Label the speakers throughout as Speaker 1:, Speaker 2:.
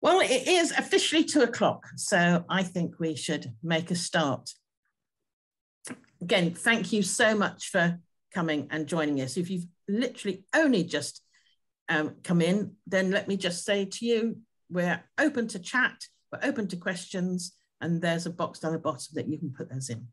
Speaker 1: Well, it is officially two o'clock, so I think we should make a start. Again, thank you so much for coming and joining us. If you've literally only just um, come in, then let me just say to you, we're open to chat, we're open to questions, and there's a box down the bottom that you can put those in.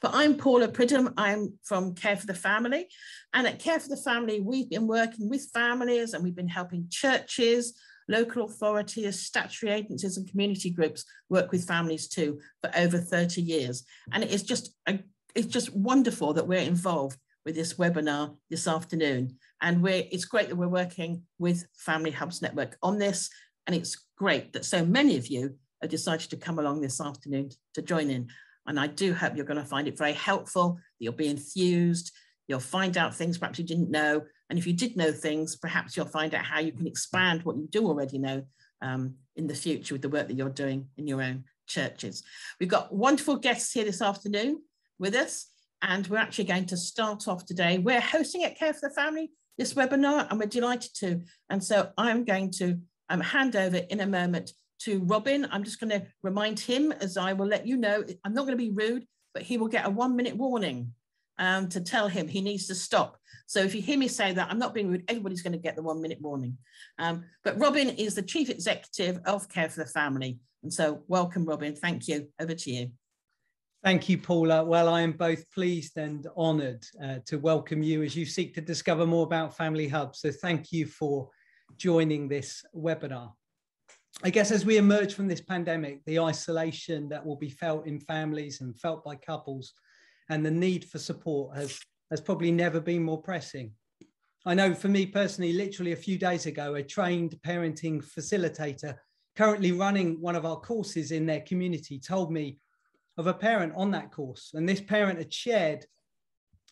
Speaker 1: But I'm Paula Pridham. I'm from Care for the Family. And at Care for the Family, we've been working with families and we've been helping churches, local authorities, statutory agencies and community groups work with families too for over 30 years. And it is just, a, it's just wonderful that we're involved with this webinar this afternoon. And we're, it's great that we're working with Family Hubs Network on this. And it's great that so many of you have decided to come along this afternoon to join in. And I do hope you're going to find it very helpful, that you'll be enthused, you'll find out things perhaps you didn't know. And if you did know things, perhaps you'll find out how you can expand what you do already know um, in the future with the work that you're doing in your own churches. We've got wonderful guests here this afternoon with us, and we're actually going to start off today. We're hosting at Care for the Family this webinar, and we're delighted to. And so I'm going to um, hand over in a moment to Robin. I'm just going to remind him as I will let you know, I'm not going to be rude, but he will get a one minute warning um, to tell him he needs to stop. So if you hear me say that, I'm not being rude, everybody's going to get the one minute warning. Um, but Robin is the Chief Executive of Care for the Family. And so welcome, Robin. Thank you. Over to you.
Speaker 2: Thank you, Paula. Well, I am both pleased and honoured uh, to welcome you as you seek to discover more about Family Hub. So thank you for joining this webinar. I guess as we emerge from this pandemic, the isolation that will be felt in families and felt by couples and the need for support has, has probably never been more pressing. I know for me personally, literally a few days ago, a trained parenting facilitator currently running one of our courses in their community told me of a parent on that course. And this parent had shared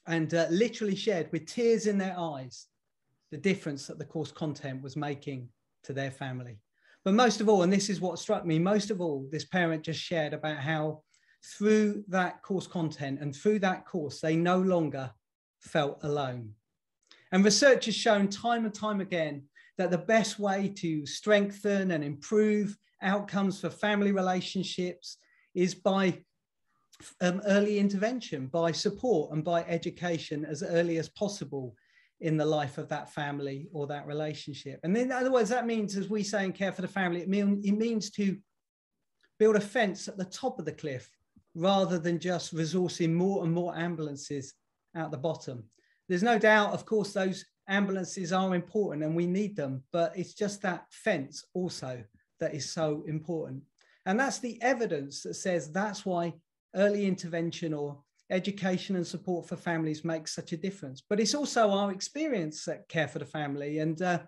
Speaker 2: and uh, literally shared with tears in their eyes the difference that the course content was making to their family. But most of all, and this is what struck me, most of all, this parent just shared about how through that course content and through that course, they no longer felt alone. And research has shown time and time again that the best way to strengthen and improve outcomes for family relationships is by um, early intervention, by support and by education as early as possible in the life of that family or that relationship. And in other words, that means, as we say in Care for the Family, it, mean, it means to build a fence at the top of the cliff rather than just resourcing more and more ambulances out the bottom. There's no doubt, of course, those ambulances are important and we need them, but it's just that fence also that is so important. And that's the evidence that says that's why early intervention or education and support for families makes such a difference. But it's also our experience at Care for the Family. And uh,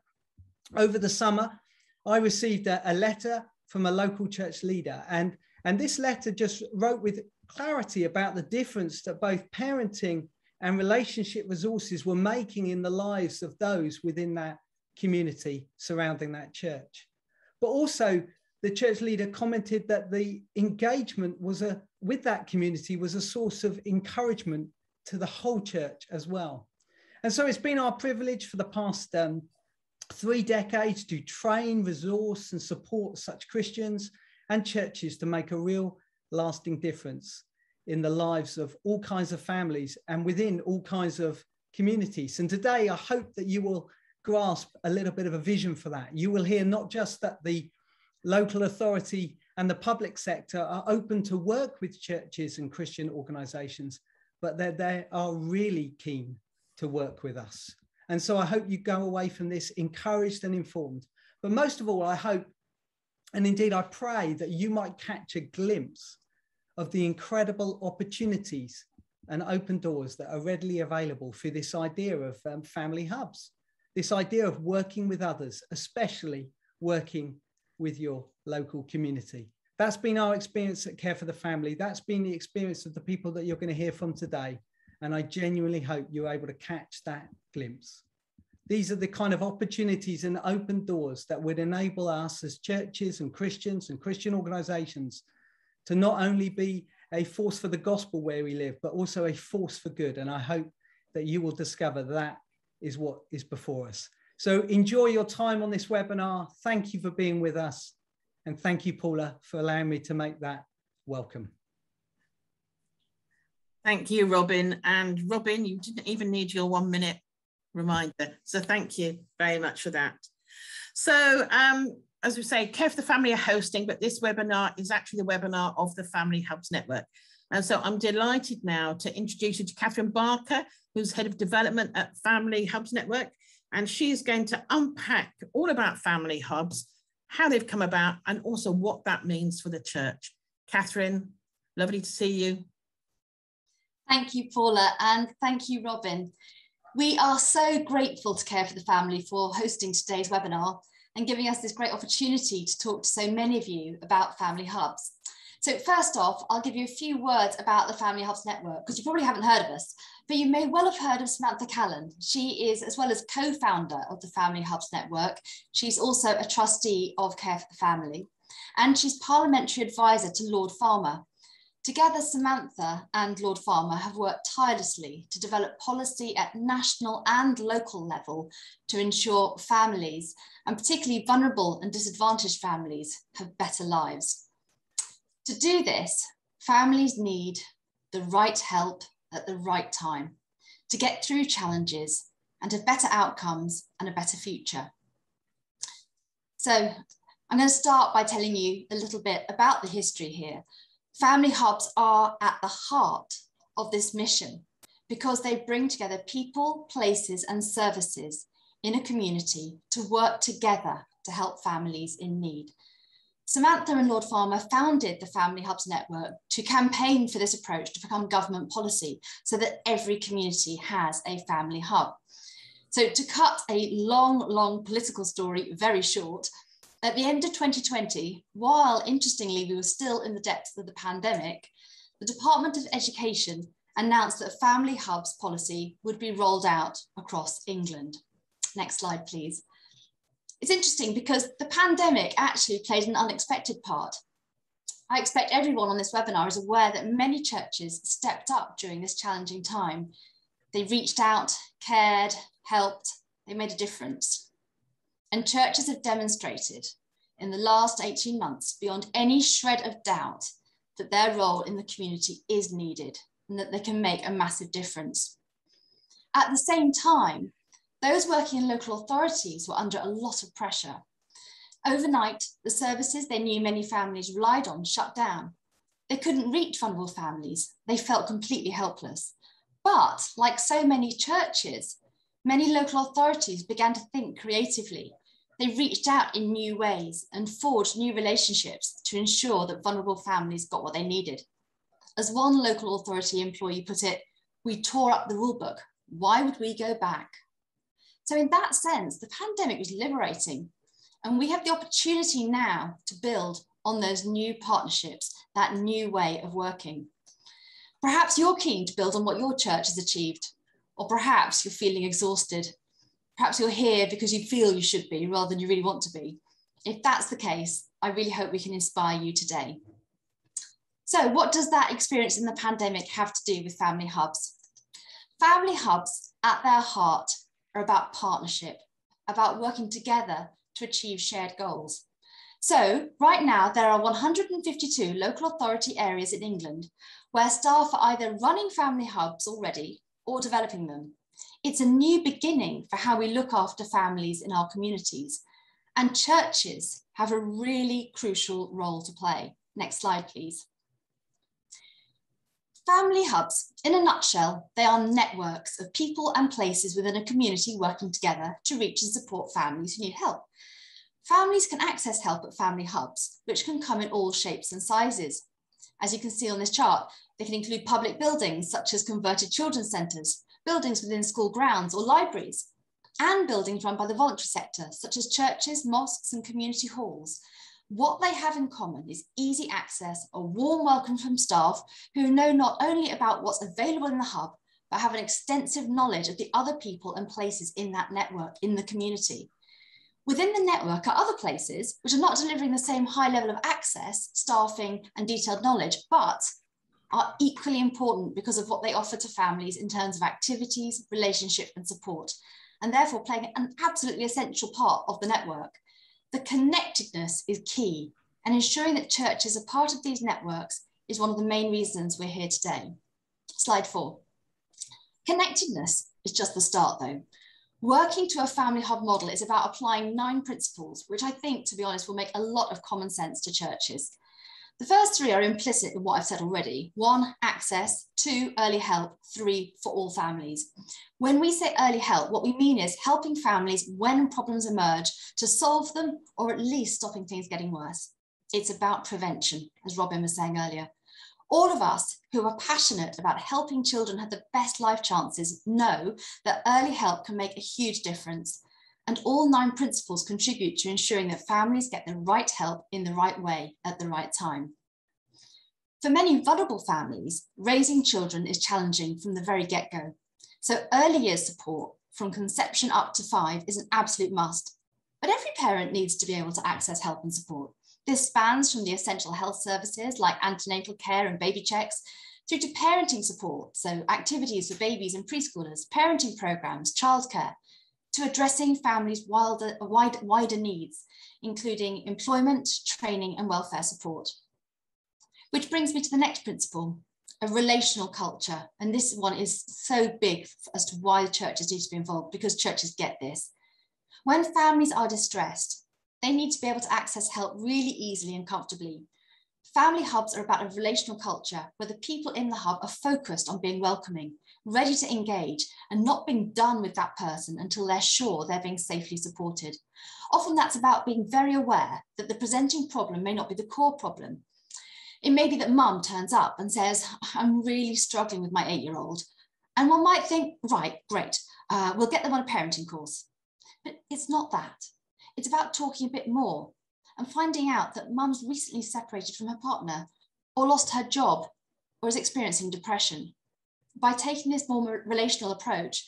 Speaker 2: over the summer, I received a, a, letter from a local church leader. And, and this letter just wrote with clarity about the difference that both parenting and relationship resources were making in the lives of those within that community surrounding that church. But also, the church leader commented that the engagement was a with that community was a source of encouragement to the whole church as well. And so it's been our privilege for the past um, three decades to train, resource, and support such Christians and churches to make a real lasting difference in the lives of all kinds of families and within all kinds of communities. And today, I hope that you will grasp a little bit of a vision for that. You will hear not just that the local authority and the public sector are open to work with churches and Christian organizations, but they they are really keen to work with us. And so I hope you go away from this encouraged and informed. But most of all, I hope, and indeed I pray, that you might catch a glimpse of the incredible opportunities and open doors that are readily available through this idea of um, family hubs, this idea of working with others, especially working with your local community. That's been our experience at Care for the Family. That's been the experience of the people that you're going to hear from today. And I genuinely hope you're able to catch that glimpse. These are the kind of opportunities and open doors that would enable us as churches and Christians and Christian organizations to not only be a force for the gospel where we live, but also a force for good. And I hope that you will discover that is what is before us. So enjoy your time on this webinar. Thank you for being with us. And thank you, Paula, for allowing me to make that welcome.
Speaker 1: Thank you, Robin. And Robin, you didn't even need your one minute reminder. So thank you very much for that. So um, as we say, Care for the Family are hosting, but this webinar is actually the webinar of the Family Hubs Network. And so I'm delighted now to introduce you to Catherine Barker, who's Head of Development at Family Hubs Network. And she's going to unpack all about Family Hubs, how they've come about, and also what that means for the church. Catherine, lovely to see you.
Speaker 3: Thank you, Paula, and thank you, Robin. We are so grateful to Care for the Family for hosting today's webinar and giving us this great opportunity to talk to so many of you about Family Hubs. So first off, I'll give you a few words about the Family Hubs Network, because you probably haven't heard of us, but you may well have heard of Samantha Callan. She is, as well as co-founder of the Family Hubs Network, she's also a trustee of Care for the Family, and she's parliamentary advisor to Lord Farmer. Together, Samantha and Lord Farmer have worked tirelessly to develop policy at national and local level to ensure families, and particularly vulnerable and disadvantaged families, have better lives. To do this, families need the right help at the right time to get through challenges and have better outcomes and a better future. So I'm going to start by telling you a little bit about the history here. Family hubs are at the heart of this mission because they bring together people, places, and services in a community to work together to help families in need. Samantha and Lord Farmer founded the Family Hubs Network to campaign for this approach to become government policy so that every community has a family hub. So to cut a long, long political story very short, at the end of 2020, while interestingly we were still in the depths of the pandemic, the Department of Education announced that family hubs policy would be rolled out across England. Next slide, please it's interesting because the pandemic actually played an unexpected part. I expect everyone on this webinar is aware that many churches stepped up during this challenging time. They reached out, cared, helped, they made a difference. And churches have demonstrated in the last 18 months, beyond any shred of doubt, that their role in the community is needed and that they can make a massive difference. At the same time, those working in local authorities were under a lot of pressure. Overnight, the services they knew many families relied on shut down. They couldn't reach vulnerable families. They felt completely helpless. But like so many churches, many local authorities began to think creatively. They reached out in new ways and forged new relationships to ensure that vulnerable families got what they needed. As one local authority employee put it, we tore up the rulebook. Why would we go back? So in that sense, the pandemic was liberating. And we have the opportunity now to build on those new partnerships, that new way of working. Perhaps you're keen to build on what your church has achieved, or perhaps you're feeling exhausted. Perhaps you're here because you feel you should be rather than you really want to be. If that's the case, I really hope we can inspire you today. So what does that experience in the pandemic have to do with family hubs? Family hubs at their heart are about partnership, about working together to achieve shared goals. So right now there are 152 local authority areas in England where staff are either running family hubs already or developing them. It's a new beginning for how we look after families in our communities and churches have a really crucial role to play. Next slide, please. Family hubs, in a nutshell, they are networks of people and places within a community working together to reach and support families who need help. Families can access help at family hubs, which can come in all shapes and sizes. As you can see on this chart, they can include public buildings such as converted children's centres, buildings within school grounds or libraries, and buildings run by the voluntary sector, such as churches, mosques and community halls, what they have in common is easy access, a warm welcome from staff who know not only about what's available in the hub, but have an extensive knowledge of the other people and places in that network, in the community. Within the network are other places which are not delivering the same high level of access, staffing, and detailed knowledge, but are equally important because of what they offer to families in terms of activities, relationship, and support, and therefore playing an absolutely essential part of the network. The connectedness is key. and ensuring that churches are part of these networks is one of the main reasons we're here today. Slide four. Connectedness is just the start though. Working to a family hub model is about applying nine principles, which I think, to be honest, will make a lot of common sense to churches. The first three are implicit in what I've said already. One, access. Two, early help. Three, for all families. When we say early help, what we mean is helping families when problems emerge to solve them or at least stopping things getting worse. It's about prevention, as Robin was saying earlier. All of us who are passionate about helping children have the best life chances know that early help can make a huge difference. And all nine principles contribute to ensuring that families get the right help in the right way at the right time. For many vulnerable families, raising children is challenging from the very get go. So, early years support from conception up to five is an absolute must. But every parent needs to be able to access help and support. This spans from the essential health services like antenatal care and baby checks through to parenting support, so activities for babies and preschoolers, parenting programs, childcare, to addressing families' wilder, wide, wider needs, including employment, training, and welfare support. Which brings me to the next principle, a relational culture. And this one is so big as to why churches need to be involved, because churches get this. When families are distressed, they need to be able to access help really easily and comfortably. Family hubs are about a relational culture where the people in the hub are focused on being welcoming, ready to engage, and not being done with that person until they're sure they're being safely supported. Often that's about being very aware that the presenting problem may not be the core problem. It may be that mum turns up and says, I'm really struggling with my eight year old. And one might think, right, great, uh, we'll get them on a parenting course. But it's not that. It's about talking a bit more and finding out that mum's recently separated from her partner or lost her job or is experiencing depression by taking this more relational approach,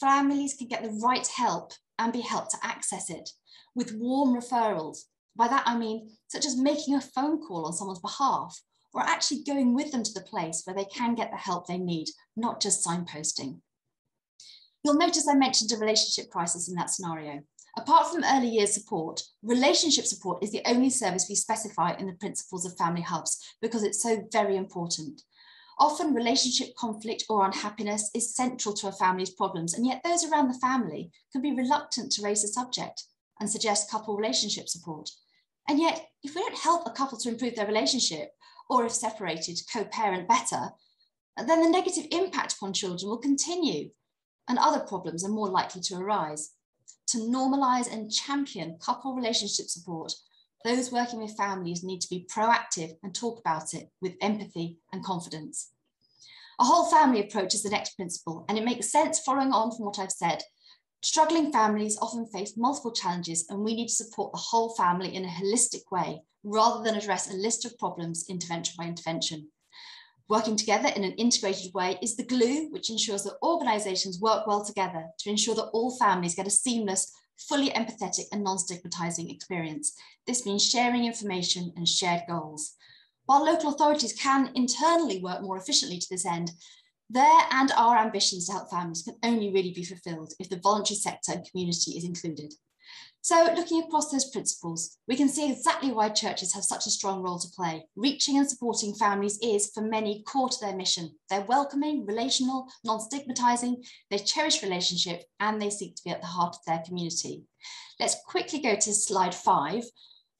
Speaker 3: families can get the right help and be helped to access it with warm referrals. By that, I mean, such as making a phone call on someone's behalf or actually going with them to the place where they can get the help they need, not just signposting. You'll notice I mentioned a relationship crisis in that scenario. Apart from early years support, relationship support is the only service we specify in the principles of family hubs because it's so very important. Often relationship conflict or unhappiness is central to a family's problems, and yet those around the family can be reluctant to raise the subject and suggest couple relationship support. And yet, if we don't help a couple to improve their relationship, or if separated, co-parent better, then the negative impact upon children will continue and other problems are more likely to arise. To normalise and champion couple relationship support those working with families need to be proactive and talk about it with empathy and confidence. A whole family approach is the next principle, and it makes sense following on from what I've said. Struggling families often face multiple challenges, and we need to support the whole family in a holistic way rather than address a list of problems intervention by intervention. Working together in an integrated way is the glue which ensures that organisations work well together to ensure that all families get a seamless, fully empathetic and non-stigmatizing experience. This means sharing information and shared goals. While local authorities can internally work more efficiently to this end, their and our ambitions to help families can only really be fulfilled if the voluntary sector and community is included. So looking across those principles, we can see exactly why churches have such a strong role to play. Reaching and supporting families is, for many, core to their mission. They're welcoming, relational, non-stigmatizing, they cherish relationship, and they seek to be at the heart of their community. Let's quickly go to slide five,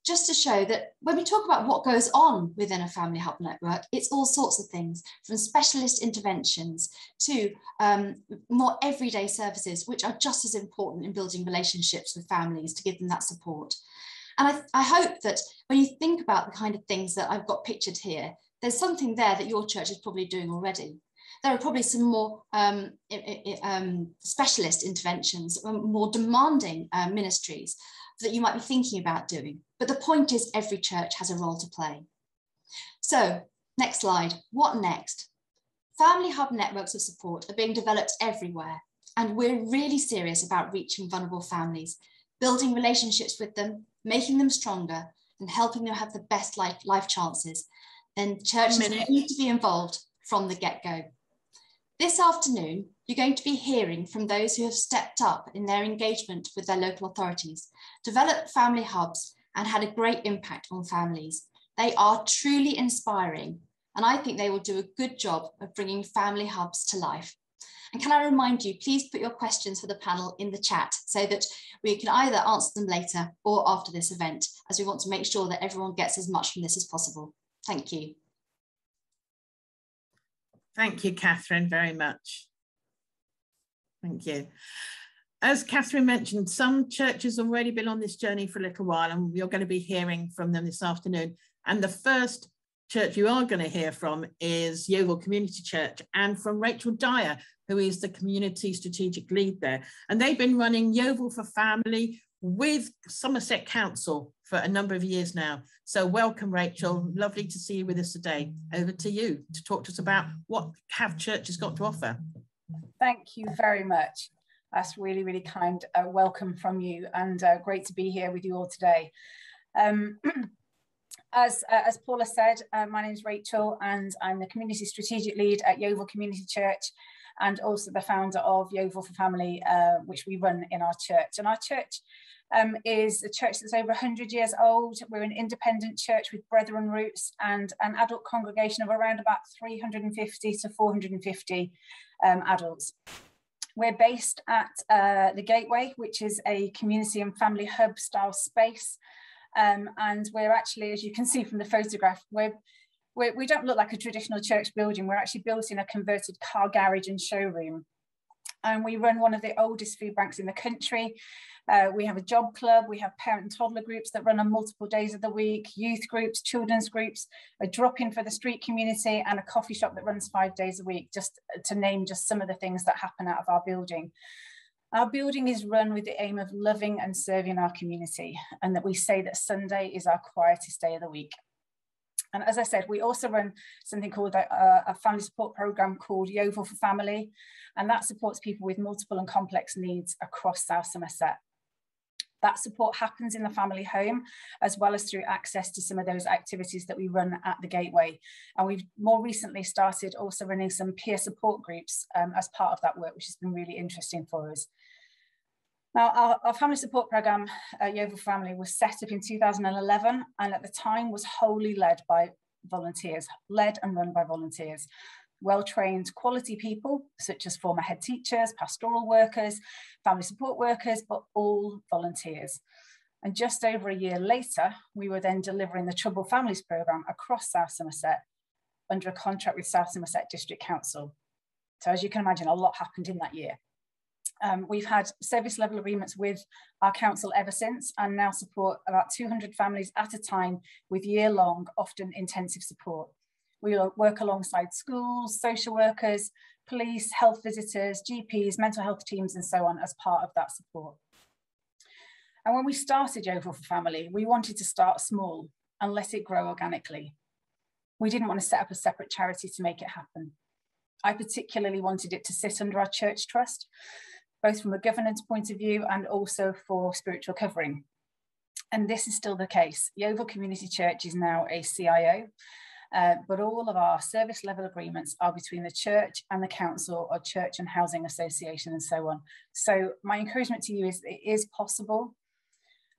Speaker 3: just to show that when we talk about what goes on within a family hub network, it's all sorts of things from specialist interventions to um, more everyday services, which are just as important in building relationships with families to give them that support. And I, I hope that when you think about the kind of things that I've got pictured here, there's something there that your church is probably doing already. There are probably some more um, um, specialist interventions, more demanding uh, ministries that you might be thinking about doing. But the point is every church has a role to play. So next slide, what next? Family hub networks of support are being developed everywhere. And we're really serious about reaching vulnerable families, building relationships with them, making them stronger and helping them have the best life, life chances. Then churches need to be involved from the get-go. This afternoon, you're going to be hearing from those who have stepped up in their engagement with their local authorities, developed family hubs, and had a great impact on families. They are truly inspiring, and I think they will do a good job of bringing family hubs to life. And can I remind you, please put your questions for the panel in the chat so that we can either answer them later or after this event, as we want to make sure that everyone gets as much from this as possible. Thank you.
Speaker 1: Thank you, Catherine, very much. Thank you. As Catherine mentioned, some churches have already been on this journey for a little while, and you're going to be hearing from them this afternoon. And the first church you are going to hear from is Yeovil Community Church and from Rachel Dyer, who is the community strategic lead there. And they've been running Yeovil for Family with Somerset Council for a number of years now. So welcome, Rachel. Lovely to see you with us today. Over to you to talk to us about what have churches got to offer.
Speaker 4: Thank you very much. That's really, really kind. Uh, welcome from you and uh, great to be here with you all today. Um, as, uh, as Paula said, uh, my name is Rachel and I'm the Community Strategic Lead at Yeovil Community Church and also the founder of Yeovil for Family, uh, which we run in our church. And our church um, is a church that's over 100 years old. We're an independent church with brethren roots and an adult congregation of around about 350 to 450 um, adults. We're based at uh, the Gateway, which is a community and family hub style space. Um, and we're actually, as you can see from the photograph, we're, we're, we do not look like a traditional church building. We're actually built in a converted car garage and showroom. And we run one of the oldest food banks in the country. Uh, we have a job club, we have parent and toddler groups that run on multiple days of the week, youth groups, children's groups, a drop-in for the street community and a coffee shop that runs five days a week, just to name just some of the things that happen out of our building. Our building is run with the aim of loving and serving our community and that we say that Sunday is our quietest day of the week. And as I said, we also run something called a, a, family support program called Yeovil for Family, and that supports people with multiple and complex needs across South Somerset. That support happens in the family home, as well as through access to some of those activities that we run at the Gateway. And we've more recently started also running some peer support groups um, as part of that work, which has been really interesting for us. Now, our, our family support program, uh, Yeovil Family, was set up in 2011 and at the time was wholly led by volunteers, led and run by volunteers well-trained quality people, such as former head teachers, pastoral workers, family support workers, but all volunteers. And just over a year later, we were then delivering the Troubled Families programme across South Somerset under a contract with South Somerset District Council. So as you can imagine, a lot happened in that year. Um, we've had service level agreements with our council ever since and now support about 200 families at a time with year long, often intensive support. We work alongside schools, social workers, police, health visitors, GPs, mental health teams, and so on as part of that support. And when we started Yeovil for Family, we wanted to start small and let it grow organically. We didn't want to set up a separate charity to make it happen. I particularly wanted it to sit under our church trust, both from a governance point of view and also for spiritual covering. And this is still the case. Yeovil Community Church is now a CIO, uh, but all of our service level agreements are between the church and the council or church and housing association and so on. So my encouragement to you is it is possible.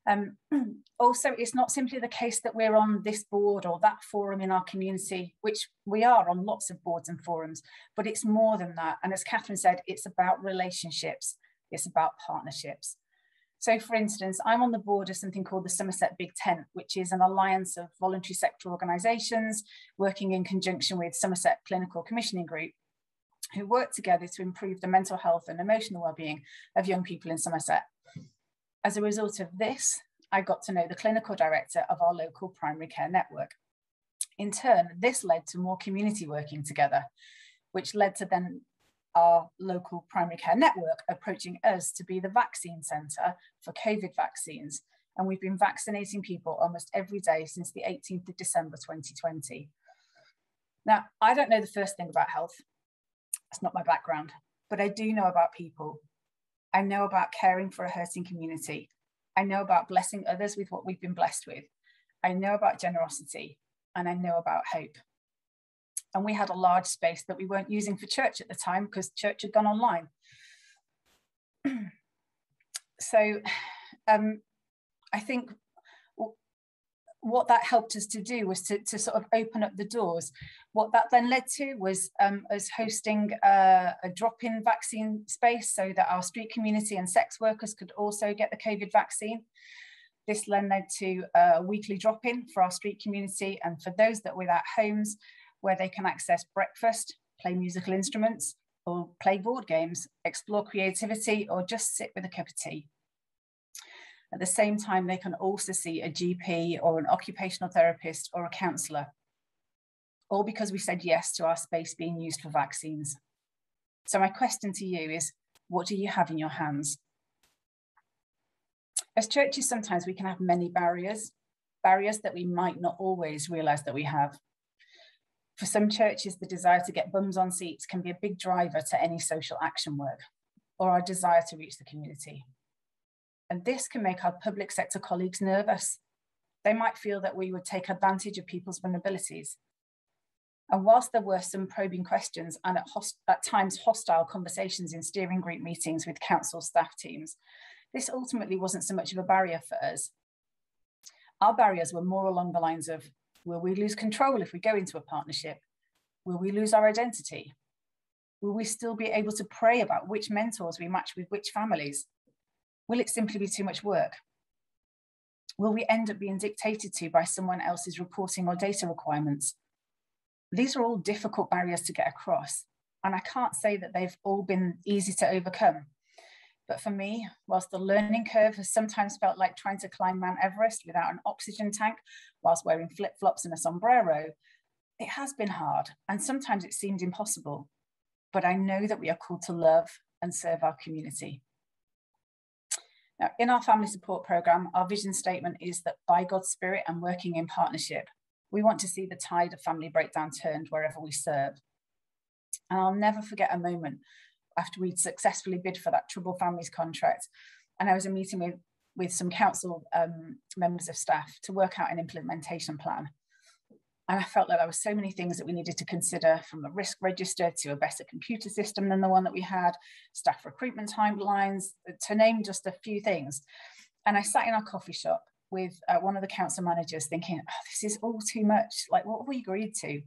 Speaker 4: Um, also, it's not simply the case that we're on this board or that forum in our community, which we are on lots of boards and forums, but it's more than that. And as Catherine said, it's about relationships, it's about partnerships. So for instance, I'm on the board of something called the Somerset Big Tent, which is an alliance of voluntary sector organisations working in conjunction with Somerset Clinical Commissioning Group, who work together to improve the mental health and emotional well-being of young people in Somerset. As a result of this, I got to know the clinical director of our local primary care network. In turn, this led to more community working together, which led to then our local primary care network approaching us to be the vaccine centre for COVID vaccines. And we've been vaccinating people almost every day since the 18th of December 2020. Now, I don't know the first thing about health. That's not my background, but I do know about people. I know about caring for a hurting community. I know about blessing others with what we've been blessed with. I know about generosity and I know about hope and we had a large space that we weren't using for church at the time because church had gone online. so um, I think what that helped us to do was to, to sort of open up the doors. What that then led to was um, us hosting a, a drop-in vaccine space so that our street community and sex workers could also get the COVID vaccine. This then led to a weekly drop-in for our street community and for those that were without homes where they can access breakfast, play musical instruments or play board games, explore creativity or just sit with a cup of tea. At the same time, they can also see a GP or an occupational therapist or a counsellor, all because we said yes to our space being used for vaccines. So my question to you is, what do you have in your hands? As churches, sometimes we can have many barriers, barriers that we might not always realise that we have. For some churches, the desire to get bums on seats can be a big driver to any social action work or our desire to reach the community. And this can make our public sector colleagues nervous. They might feel that we would take advantage of people's vulnerabilities. And whilst there were some probing questions and at, at times hostile conversations in steering group meetings with council staff teams, this ultimately wasn't so much of a barrier for us. Our barriers were more along the lines of will we lose control if we go into a partnership? Will we lose our identity? Will we still be able to pray about which mentors we match with which families? Will it simply be too much work? Will we end up being dictated to by someone else's reporting or data requirements? These are all difficult barriers to get across, and I can't say that they've all been easy to overcome. But for me, whilst the learning curve has sometimes felt like trying to climb Mount Everest without an oxygen tank whilst wearing flip flops and a sombrero, it has been hard and sometimes it seemed impossible. But I know that we are called to love and serve our community. Now, in our family support program, our vision statement is that by God's Spirit and working in partnership, we want to see the tide of family breakdown turned wherever we serve. And I'll never forget a moment after we'd successfully bid for that Troubled Families contract. And I was in meeting with, with some council um, members of staff to work out an implementation plan. And I felt like there were so many things that we needed to consider from a risk register to a better computer system than the one that we had, staff recruitment timelines, to name just a few things. And I sat in our coffee shop with uh, one of the council managers thinking, oh, this is all too much. Like, what have we agreed to?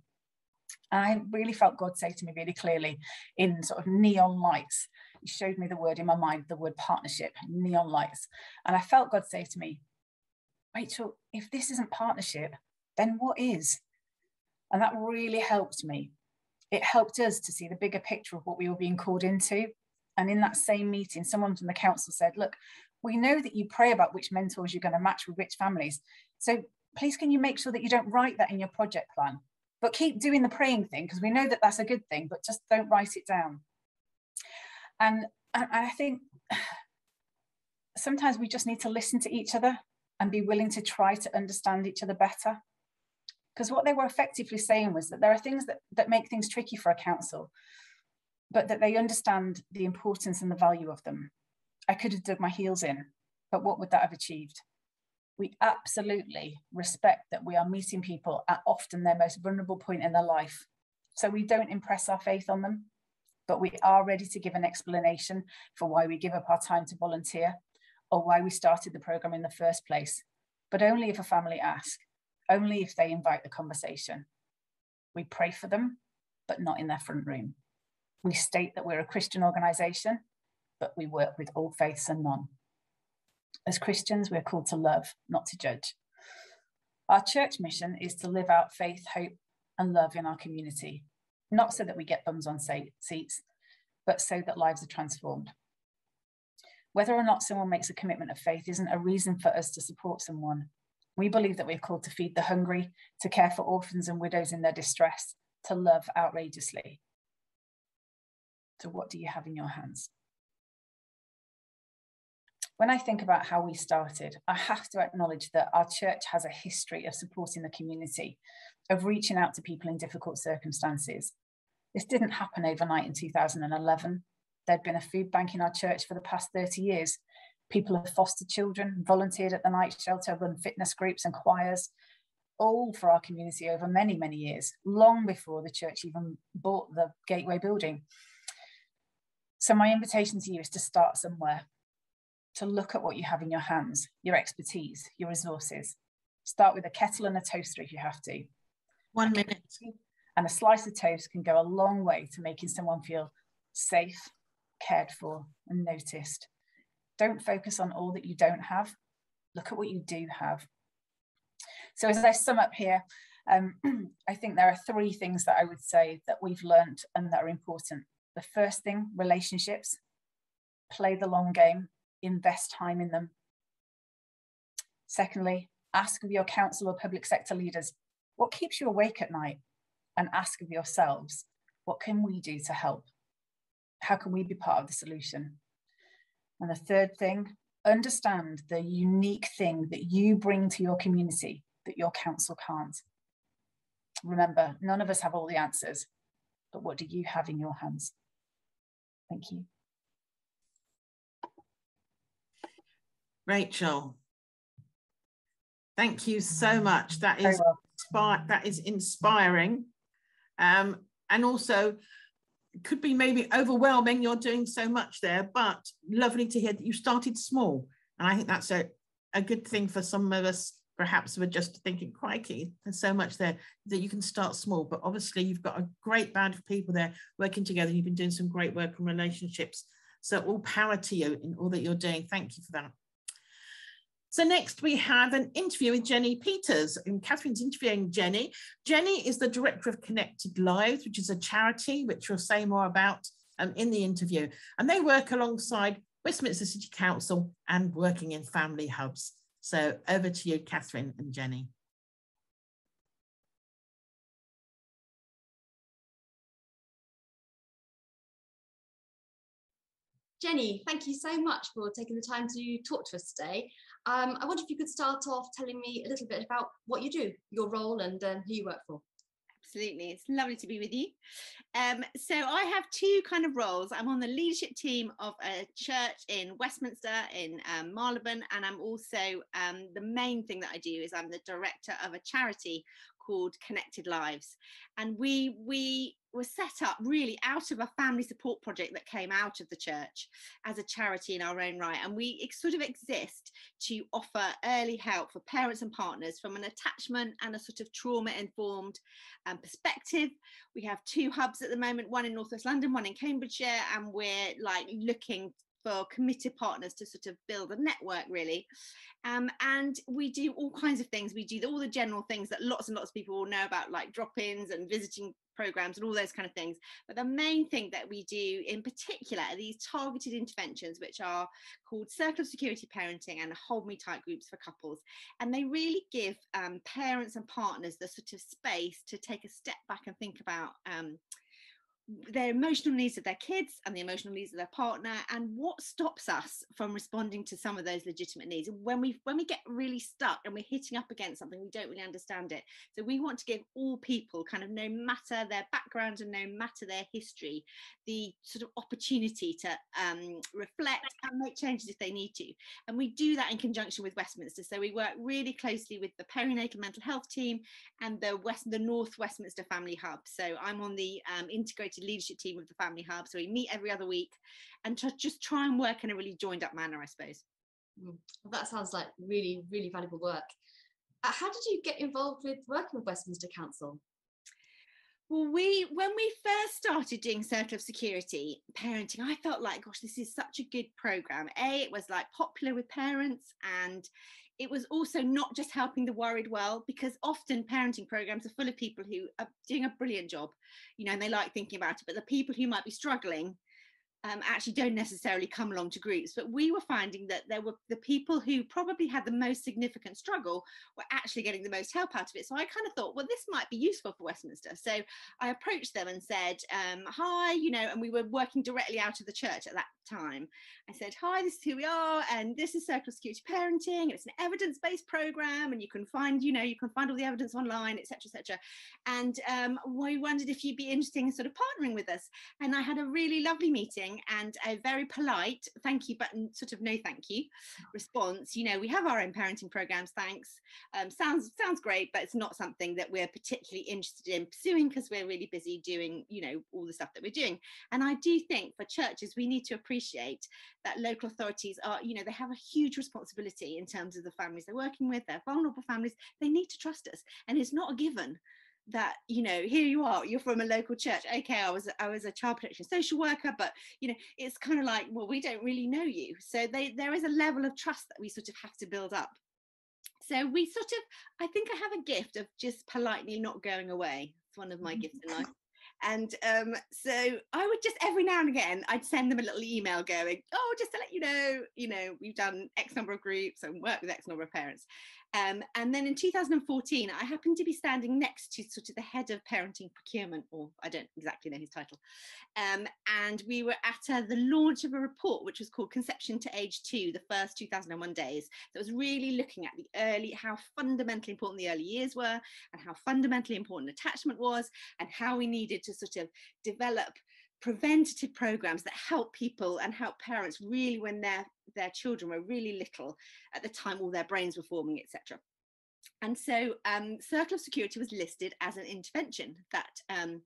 Speaker 4: And I really felt God say to me really clearly in sort of neon lights. He showed me the word in my mind, the word partnership, neon lights. And I felt God say to me, Rachel, if this isn't partnership, then what is? And that really helped me. It helped us to see the bigger picture of what we were being called into. And in that same meeting, someone from the council said, Look, we know that you pray about which mentors you're going to match with which families. So please, can you make sure that you don't write that in your project plan? But keep doing the praying thing because we know that that's a good thing, but just don't write it down. And, and I think sometimes we just need to listen to each other and be willing to try to understand each other better. Because what they were effectively saying was that there are things that, that make things tricky for a council, but that they understand the importance and the value of them. I could have dug my heels in, but what would that have achieved? we absolutely respect that we are meeting people at often their most vulnerable point in their life. So we don't impress our faith on them, but we are ready to give an explanation for why we give up our time to volunteer or why we started the program in the first place, but only if a family ask, only if they invite the conversation. We pray for them, but not in their front room. We state that we're a Christian organisation, but we work with all faiths and none. As Christians, we're called to love, not to judge. Our church mission is to live out faith, hope, and love in our community, not so that we get bums on seats, but so that lives are transformed. Whether or not someone makes a commitment of faith isn't a reason for us to support someone. We believe that we're called to feed the hungry, to care for orphans and widows in their distress, to love outrageously. So, what do you have in your hands? when I think about how we started, I have to acknowledge that our church has a history of supporting the community, of reaching out to people in difficult circumstances. This didn't happen overnight in 2011. There'd been a food bank in our church for the past 30 years. People have fostered children, volunteered at the night shelter, run fitness groups and choirs, all for our community over many, many years, long before the church even bought the Gateway building. So, my invitation to you is to start somewhere to look at what you have in your hands, your expertise, your resources, Start with a kettle and a toaster if you have to.
Speaker 1: One minute.
Speaker 4: And a slice of toast can go a long way to making someone feel safe, cared for, and noticed. Don't focus on all that you don't have. Look at what you do have. So as I sum up here, um, I think there are three things that I would say that we've learned and that are important. The first thing, relationships, play the long game, invest time in them. Secondly, ask of your council or public sector leaders, what keeps you awake at night? And ask of yourselves, what can we do to help? How can we be part of the solution? And the third thing, understand the unique thing that you bring to your community that your council can't. Remember, none of us have all the answers, but what do you have in your hands? Thank you.
Speaker 1: Rachel, thank you so much. That is well. that is inspiring. Um, and also could be maybe overwhelming. You're doing so much there, but lovely to hear that you started small. And I think that's a, a good thing for some of us perhaps we're just thinking, crikey, there's so much there that you can start small. But obviously, you've got a great band of people there working together. You've been doing some great work on relationships. So, all power to you in all that you're doing. Thank you for that. So next we have an interview with Jenny Peters and Catherine's interviewing Jenny. Jenny is the director of Connected Lives, which is a charity, which we'll say more about um, in the interview. And they work alongside Westminster City Council and working in family hubs. So over to you, Catherine and Jenny.
Speaker 5: Jenny, thank you so much for taking the time to talk to us today. Um, I wonder if you could start off telling me a little bit about what you do, your role and um, who you work for
Speaker 6: absolutely. It's lovely to be with you. Um, so I have two kind of roles. I'm on the leadership team of a church in Westminster in um, Marylebone, and I'm also um, the main thing that I do is I'm the director of a charity called Connected Lives, and we we were set up really out of a family support project that came out of the church as a charity in our own right. And we sort of exist to offer early help for parents and partners from an attachment and a sort of trauma informed um, perspective. We have two hubs at the moment, one in Northwest London, one in Cambridgeshire, and we're like looking for committed partners to sort of build a network really. Um, and we do all kinds of things. We do all the general things that lots and lots of people will know about like drop-ins and visiting programs and all those kind of things. But the main thing that we do in particular are these targeted interventions which are called circle of security parenting and hold me tight groups for couples. And they really give um, parents and partners the sort of space to take a step back and think about um, their emotional needs of their kids and the emotional needs of their partner and what stops us from responding to some of those legitimate needs. When we when we get really stuck and we're hitting up against something we don't really understand it. So we want to give all people kind of no matter their background and no matter their history the sort of opportunity to um, reflect and make changes if they need to. And we do that in conjunction with westminster. So we work really closely with the perinatal mental health team and the west the north westminster family hub. So i'm on the um, integrated leadership team of the Family Hub. So we meet every other week and to just try and work in a really joined up manner, I suppose.
Speaker 5: Mm. Well, that sounds like really, really valuable work. Uh, how did you get involved with working with Westminster Council?
Speaker 6: Well, we when we first started doing Circle of Security parenting, I felt like, gosh, this is such a good program. A, it was like popular with parents, and it was also not just helping the worried well because often parenting programs are full of people who are doing a brilliant job you know and they like thinking about it but the people who might be struggling um, actually don't necessarily come along to groups. But we were finding that there were the people who probably had the most significant struggle were actually getting the most help out of it. So I kind of thought, well, this might be useful for Westminster. So I approached them and said, um, hi, you know, and we were working directly out of the church at that time. I said, hi, this is who we are, and this is Circle Security Parenting. It's an evidence-based program, and you can find, you know, you can find all the evidence online, etc., etc. And um, we wondered if you'd be interested in sort of partnering with us. And I had a really lovely meeting and a very polite thank you, but sort of no thank you response. You know, we have our own parenting programs. Thanks. Um, sounds sounds great, but it's not something that we're particularly interested in pursuing because we're really busy doing, you know, all the stuff that we're doing. And I do think for churches, we need to appreciate that local authorities are, you know, they have a huge responsibility in terms of the families they're working with, they're vulnerable families. They need to trust us, and it's not a given that you know here you are you're from a local church. Okay i was i was a child protection social worker but you know it's kind of like well we don't really know you. So they there is a level of trust that we sort of have to build up. So we sort of i think i have a gift of just politely not going away. It's one of my gifts in life. And um, so I would just every now and again I'd send them a little email going, oh, just to let you know, you know, we've done X number of groups and worked with X number of parents. Um, and then in 2014, I happened to be standing next to sort of the head of parenting procurement, or I don't exactly know his title. Um, and we were at uh, the launch of a report which was called Conception to Age Two, the first 2001 days. That was really looking at the early, how fundamentally important the early years were, and how fundamentally important attachment was, and how we needed to sort of develop preventative programs that help people and help parents really when their their children were really little at the time all their brains were forming etc and so um, circle of security was listed as an intervention that um,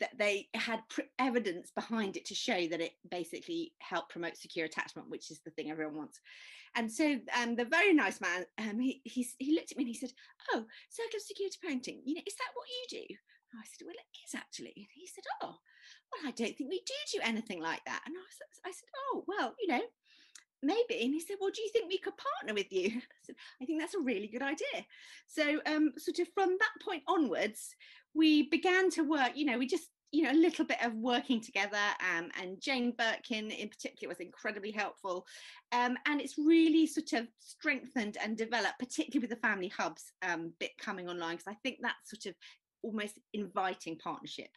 Speaker 6: that they had evidence behind it to show that it basically helped promote secure attachment, which is the thing everyone wants. And so um, the very nice man, um, he, he, he looked at me and he said, oh, circle of security parenting, you know, is that what you do? I said, well, it is actually. He said, oh, well, I don't think we do do anything like that. And I, was, I said, oh, well, you know, maybe. And he said, well, do you think we could partner with you? I said, I think that's a really good idea. So um, sort of from that point onwards, we began to work, you know, we just, you know, a little bit of working together um, and Jane Birkin in particular was incredibly helpful. Um, and it's really sort of strengthened and developed, particularly with the family hubs um, bit coming online, because I think that's sort of almost inviting partnership.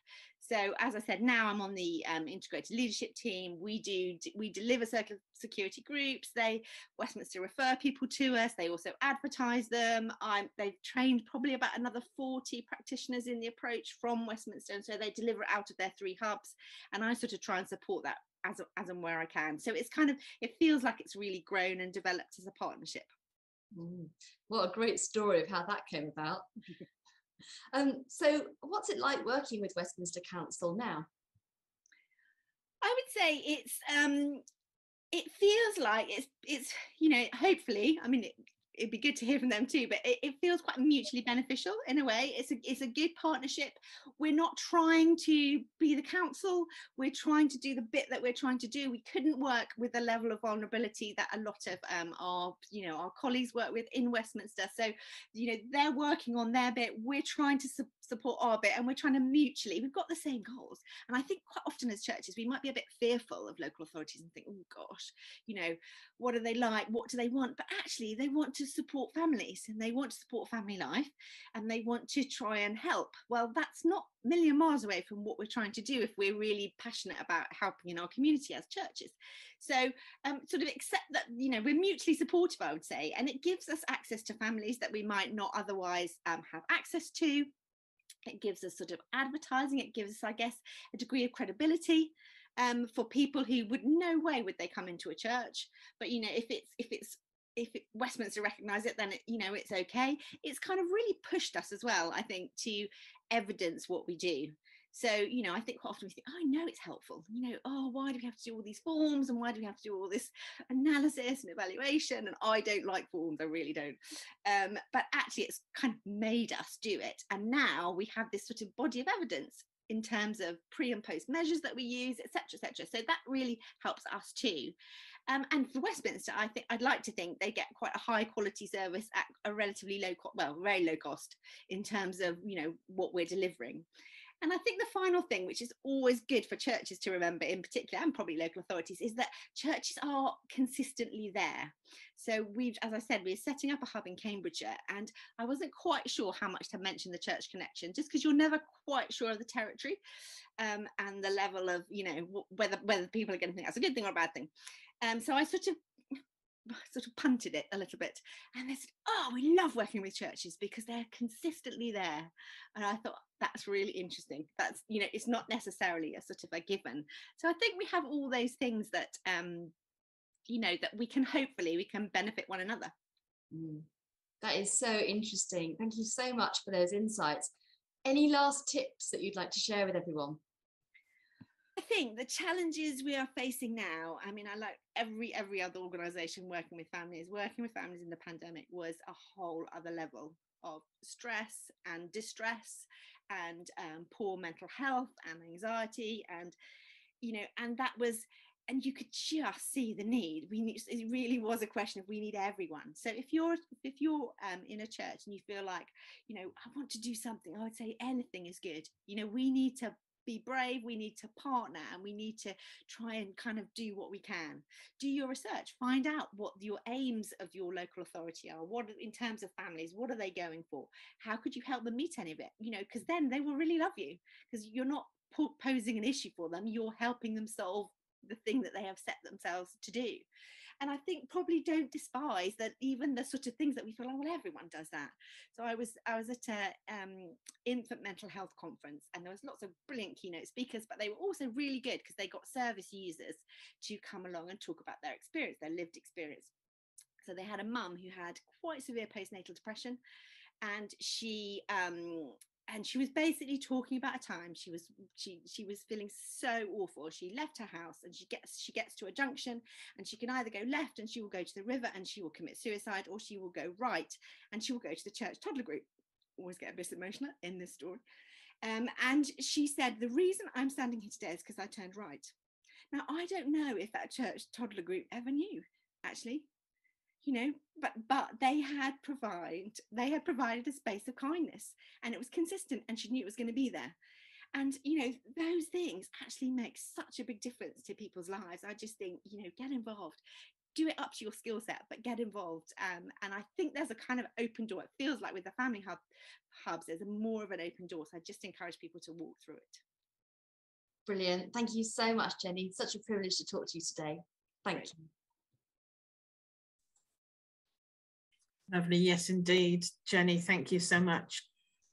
Speaker 6: So as I said, now I'm on the um, integrated leadership team. We do we deliver circle security groups. They Westminster refer people to us. They also advertise them. I'm, they've trained probably about another 40 practitioners in the approach from Westminster, and so they deliver it out of their three hubs. And I sort of try and support that as as and where I can. So it's kind of it feels like it's really grown and developed as a partnership.
Speaker 5: Mm, what a great story of how that came about. Um, so what's it like working with Westminster Council now?
Speaker 6: I would say it's um, it feels like it's it's you know hopefully I mean it, it'd be good to hear from them too but it, it, feels quite mutually beneficial in a way. It's a it's a good partnership. We're not trying to be the council we're trying to do the bit that we're trying to do. We couldn't work with the level of vulnerability that a lot of um, our you know our colleagues work with in westminster. So you know they're working on their bit. We're trying to su- support our bit and we're trying to mutually we've got the same goals. And i think quite often as churches we might be a bit fearful of local authorities and think oh gosh you know what are they like? What do they want? But actually they want to support families and they want to support family life and they want to try and help. Well that's not a million miles away from what we're trying to do if we're really passionate about helping in our community as churches. So um, sort of accept that you know we're mutually supportive i would say and it gives us access to families that we might not otherwise um, have access to it gives us sort of advertising it gives us i guess a degree of credibility um, for people who would no way would they come into a church but you know if it's if it's if Westminster recognise it, then it, you know it's okay. It's kind of really pushed us as well, I think, to evidence what we do. So, you know, I think quite often we think, oh, I know it's helpful. You know, oh, why do we have to do all these forms and why do we have to do all this analysis and evaluation? And I don't like forms, I really don't. Um, but actually, it's kind of made us do it. And now we have this sort of body of evidence in terms of pre and post measures that we use, etc., etc. So that really helps us too. Um, and for Westminster, I think I'd like to think they get quite a high quality service at a relatively low, cost, well, very low cost in terms of you know what we're delivering. And I think the final thing, which is always good for churches to remember in particular, and probably local authorities, is that churches are consistently there. So we've, as I said, we're setting up a hub in Cambridgeshire, and I wasn't quite sure how much to mention the church connection, just because you're never quite sure of the territory um, and the level of, you know, whether whether people are going to think that's a good thing or a bad thing. Um, so I sort of sort of punted it a little bit. And they said, Oh, we love working with churches because they're consistently there. And I thought, that's really interesting. That's, you know, it's not necessarily a sort of a given. So I think we have all those things that, um, you know, that we can hopefully we can benefit one another.
Speaker 5: Mm. That is so interesting. Thank you so much for those insights. Any last tips that you'd like to share with everyone?
Speaker 6: I think the challenges we are facing now, I mean, I like every every other organization working with families, working with families in the pandemic was a whole other level of stress and distress and um, poor mental health and anxiety and you know and that was and you could just see the need. We need it really was a question of we need everyone. So if you're if you're um, in a church and you feel like you know i want to do something. I would say anything is good. You know we need to be brave we need to partner and we need to try and kind of do what we can. Do your research find out what your aims of your local authority are. What in terms of families what are they going for? How could you help them meet any of it? You know because then they will really love you because you're not posing an issue for them you're helping them solve the thing that they have set themselves to do and i think probably don't despise that even the sort of things that we feel like well everyone does that. So i was i was at a um, infant mental health conference and there was lots of brilliant keynote speakers but they were also really good because they got service users to come along and talk about their experience their lived experience. So they had a mum who had quite severe postnatal depression and she um, and she was basically talking about a time she was she she was feeling so awful. She left her house and she gets she gets to a junction and she can either go left and she will go to the river and she will commit suicide or she will go right and she will go to the church. Toddler group. Always get a bit emotional in this story. Um, and she said the reason i'm standing here today is because i turned right. Now i don't know if that church toddler group ever knew actually you know but but they had provide they had provided a space of kindness and it was consistent and she knew it was going to be there. And you know those things actually make such a big difference to people's lives. I just think you know get involved. Do it up to your skill set but get involved um, and i think there's a kind of open door. It feels like with the family hub hubs there's a more of an open door so i just encourage people to walk through it.
Speaker 5: Brilliant. Thank you so much jenny. Such a privilege to talk to you today. Thank Great. you
Speaker 1: Lovely. Yes, indeed. Jenny, thank you so much.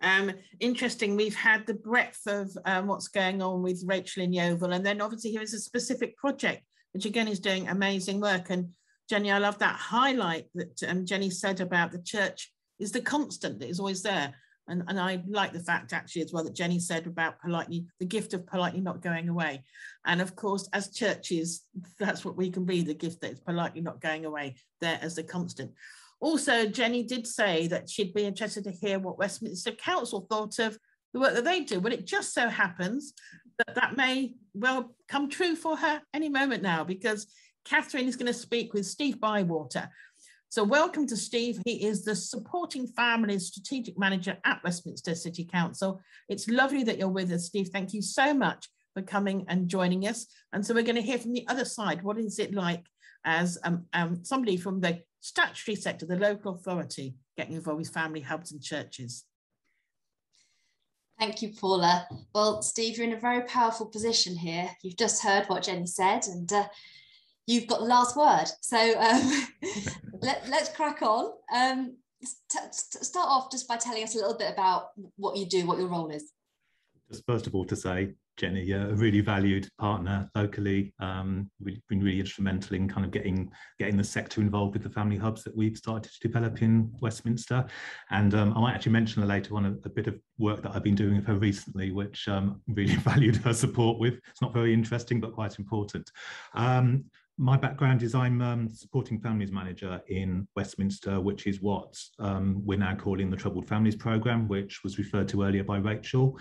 Speaker 1: Um, interesting, we've had the breadth of um, what's going on with Rachel in Yeovil, and then obviously here is a specific project, which again is doing amazing work. And Jenny, I love that highlight that um, Jenny said about the church is the constant that is always there. And, and I like the fact actually as well that Jenny said about politely, the gift of politely not going away. And of course, as churches, that's what we can be, the gift that is politely not going away there as the constant. Also, Jenny did say that she'd be interested to hear what Westminster Council thought of the work that they do. But it just so happens that that may well come true for her any moment now, because Catherine is going to speak with Steve Bywater. So welcome to Steve. He is the Supporting Families Strategic Manager at Westminster City Council. It's lovely that you're with us, Steve. Thank you so much for coming and joining us. And so we're going to hear from the other side. What is it like as um, um, somebody from the statutory sector, the local authority, getting involved with family hubs and churches?
Speaker 3: Thank you, Paula. Well, Steve, you're in a very powerful position here. You've just heard what Jenny said, and uh, you've got the last word. So um, let, us crack on. Um, start off just by telling us a little bit about what you do, what your role is.
Speaker 7: Just first of all, to say Jenny, a really valued partner locally. Um, we've been really instrumental in kind of getting getting the sector involved with the family hubs that we've started to develop in Westminster. And um, I might actually mention later on a, a, bit of work that I've been doing with her recently, which um, really valued her support with. It's not very interesting, but quite important. Um, my background is I'm um, supporting families manager in Westminster, which is what um, we're now calling the Troubled Families Programme, which was referred to earlier by Rachel.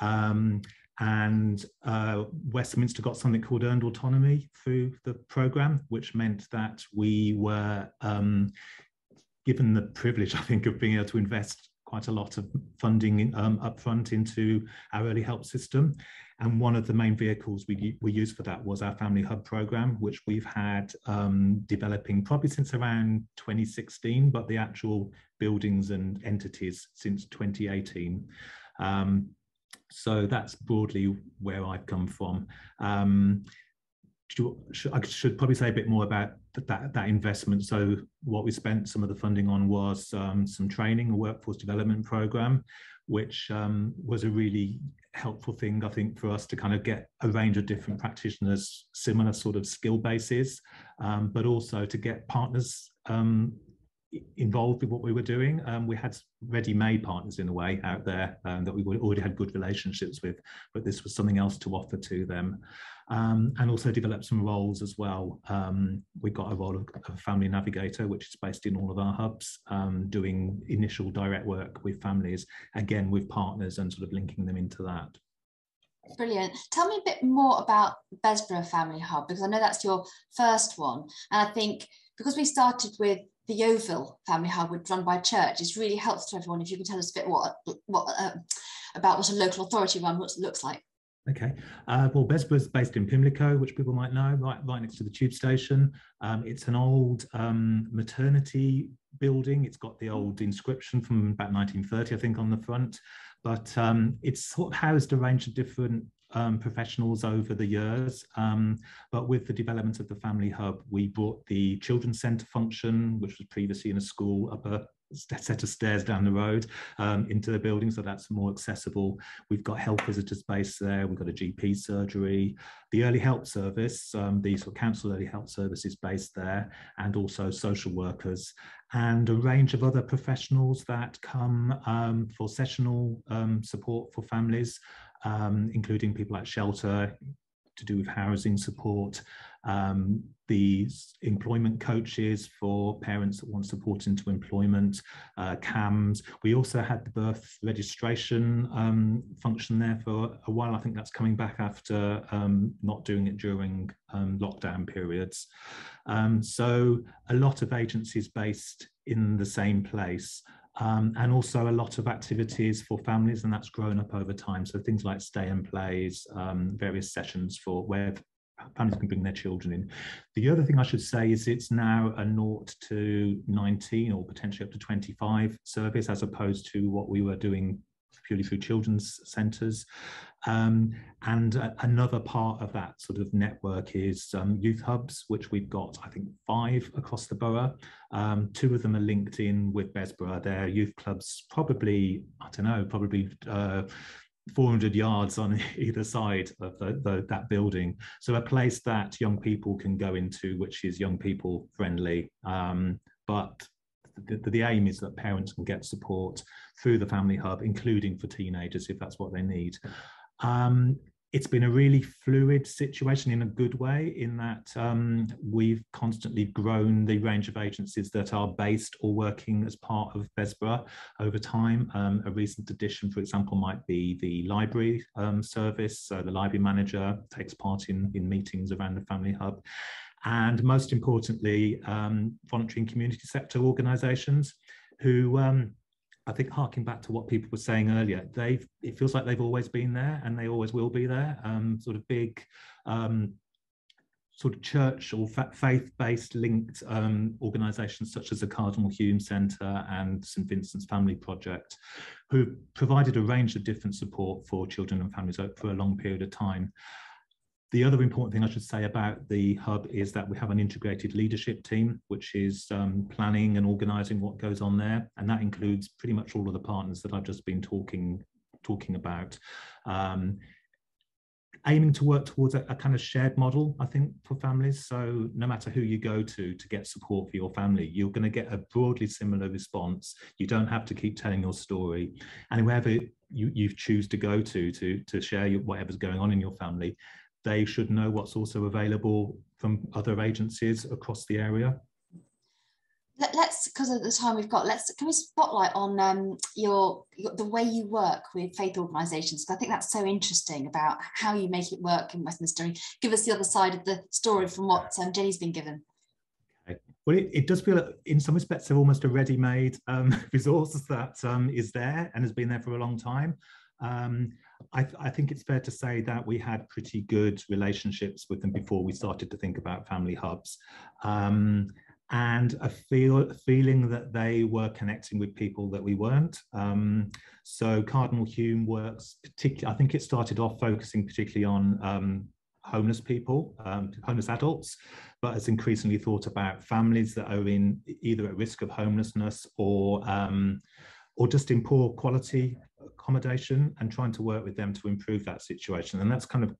Speaker 7: Um, and uh, Westminster got something called earned autonomy through the program, which meant that we were um, given the privilege, I think, of being able to invest quite a lot of funding um, upfront into our early help system. And one of the main vehicles we, we used for that was our Family Hub program, which we've had um, developing probably since around 2016, but the actual buildings and entities since 2018. Um, so that's broadly where I've come from. Um, I should probably say a bit more about that, that investment. So what we spent some of the funding on was um, some training, a workforce development program, which um, was a really helpful thing, I think, for us to kind of get a range of different practitioners, similar sort of skill bases, um, but also to get partners um, involved with what we were doing. Um, we had ready-made partners in a way out there um, that we already had good relationships with, but this was something else to offer to them. Um, and also develop some roles as well. Um, we got a role of, a family navigator, which is based in all of our hubs, um, doing initial direct work with families, again with partners and sort of linking them into that.
Speaker 3: Brilliant. Tell me a bit more about Bessborough Family Hub, because I know that's your first one. And I think because we started with the Yeovil Family Hub, run by church, it's really helpful to everyone if you can tell us a bit what, what uh, about what a local authority run looks like.
Speaker 7: Okay. Uh, well, Bessborough is based in Pimlico, which people might know, right, right next to the tube station. Um, it's an old um, maternity building. It's got the old inscription from about 1930, I think, on the front. But um, it's sort of housed a range of different um, professionals over the years. Um, but with the development of the Family Hub, we brought the Children's Centre function, which was previously in a school, up a set of stairs down the road um, into the building, so that's more accessible. We've got health visitor space there. We've got a GP surgery, the early help service, um, the sort of council early help service is based there, and also social workers and a range of other professionals that come um, for sessional um, support for families, um, including people at shelter to do with housing support, um, the employment coaches for parents that want support into employment, uh, CAMHS. We also had the birth registration um, function there for a while. I think that's coming back after um, not doing it during um, lockdown periods. Um, so a lot of agencies based in the same place. Um, and also a lot of activities for families, and that's grown up over time. So things like stay and plays, um, various sessions for where families can bring their children in. The other thing I should say is it's now a 0 to 19 or potentially up to 25 service as opposed to what we were doing purely through children's centres. Um, and uh, another part of that sort of network is um, youth hubs, which we've got, I think, five across the borough. Um, two of them are linked in with Bessborough. They're youth clubs, probably, I don't know, probably uh, 400 yards on either side of the, the, that building. So a place that young people can go into, which is young people friendly. Um, but the, the, aim is that parents can get support through the family hub, including for teenagers if that's what they need. Um, it's been a really fluid situation in a good way in that um, we've constantly grown the range of agencies that are based or working as part of Bessborough over time. Um, a recent addition, for example, might be the library um, service. So the library manager takes part in, in meetings around the Family Hub. And most importantly, um, voluntary and community sector organisations who um, I think harking back to what people were saying earlier, they've it feels like they've always been there and they always will be there. Um, sort of big, um, sort of church or faith-based linked um, organisations such as the Cardinal Hume Centre and St Vincent's Family Project, who provided a range of different support for children and families for a long period of time. The other important thing I should say about the hub is that we have an integrated leadership team, which is um, planning and organising what goes on there, and that includes pretty much all of the partners that I've just been talking talking about. Um, aiming to work towards a, a, kind of shared model, I think, for families. So no matter who you go to to get support for your family, you're going to get a broadly similar response. You don't have to keep telling your story, and whoever you, you choose to go to to to share your, whatever's going on in your family, they should know what's also available from other agencies across the area.
Speaker 3: Let, us because of the time we've got, let's can we spotlight on um, your, your, the way you work with faith organisations? Because I think that's so interesting about how you make it work in Westminster. And give us the other side of the story from what um, Jenny's been given.
Speaker 7: Okay. Well, it, it, does feel, in some respects, of almost a ready-made um, resource that um, is there and has been there for a long time. Um, I, th I, think it's fair to say that we had pretty good relationships with them before we started to think about family hubs. Um, and a feel feeling that they were connecting with people that we weren't. Um, so Cardinal Hume works particularly, I think it started off focusing particularly on um, homeless people, um, homeless adults, but has increasingly thought about families that are in either at risk of homelessness or um, or just in poor quality accommodation and trying to work with them to improve that situation. And that's kind of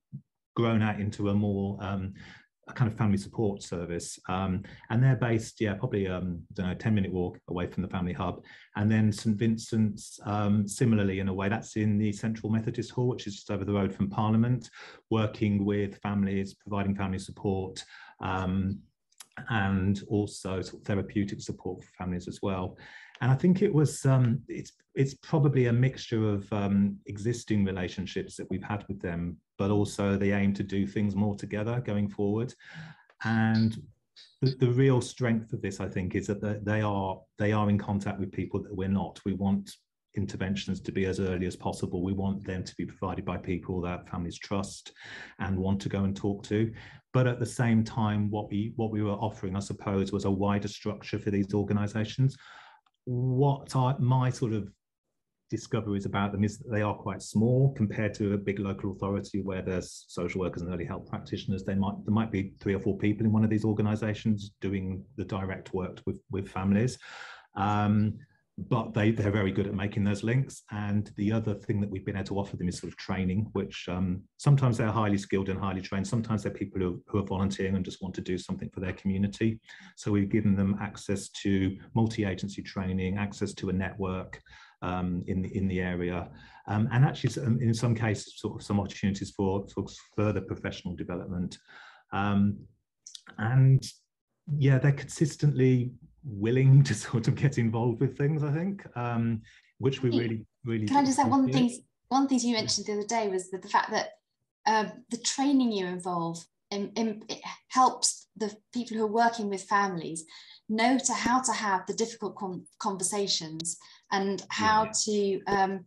Speaker 7: grown out into a more um, a kind of family support service. Um, and they're based, yeah, probably, um, I don't know, 10 minute walk away from the family hub. And then St. Vincent's, um, similarly, in a way, that's in the Central Methodist Hall, which is just over the road from Parliament, working with families, providing family support. Um, and also sort of therapeutic support for families as well. And I think it was um, it's it's probably a mixture of um, existing relationships that we've had with them, but also the aim to do things more together going forward. And the, the real strength of this, I think, is that they are they are in contact with people that we're not. We want interventions to be as early as possible. We want them to be provided by people that families trust and want to go and talk to. But at the same time, what we what we were offering, I suppose, was a wider structure for these organisations what I, my sort of discoveries about them is that they are quite small compared to a big local authority where there's social workers and early help practitioners. They might there might be three or four people in one of these organisations doing the direct work with with families. Um, but they, they're very good at making those links. And the other thing that we've been able to offer them is sort of training, which um, sometimes they're highly skilled and highly trained. Sometimes they're people who, who are volunteering and just want to do something for their community. So we've given them access to multi-agency training, access to a network um, in, the, in the area. Um, and actually, in some cases, sort of some opportunities for, for further professional development. Um, and yeah, they're consistently willing to sort of get involved with things, I think, um, which we really, really.
Speaker 3: Can I just say one thing? One thing you mentioned the other day was that the fact that uh, the training you involve in, in, helps the people who are working with families know to how to have the difficult conversations and how yeah. to um,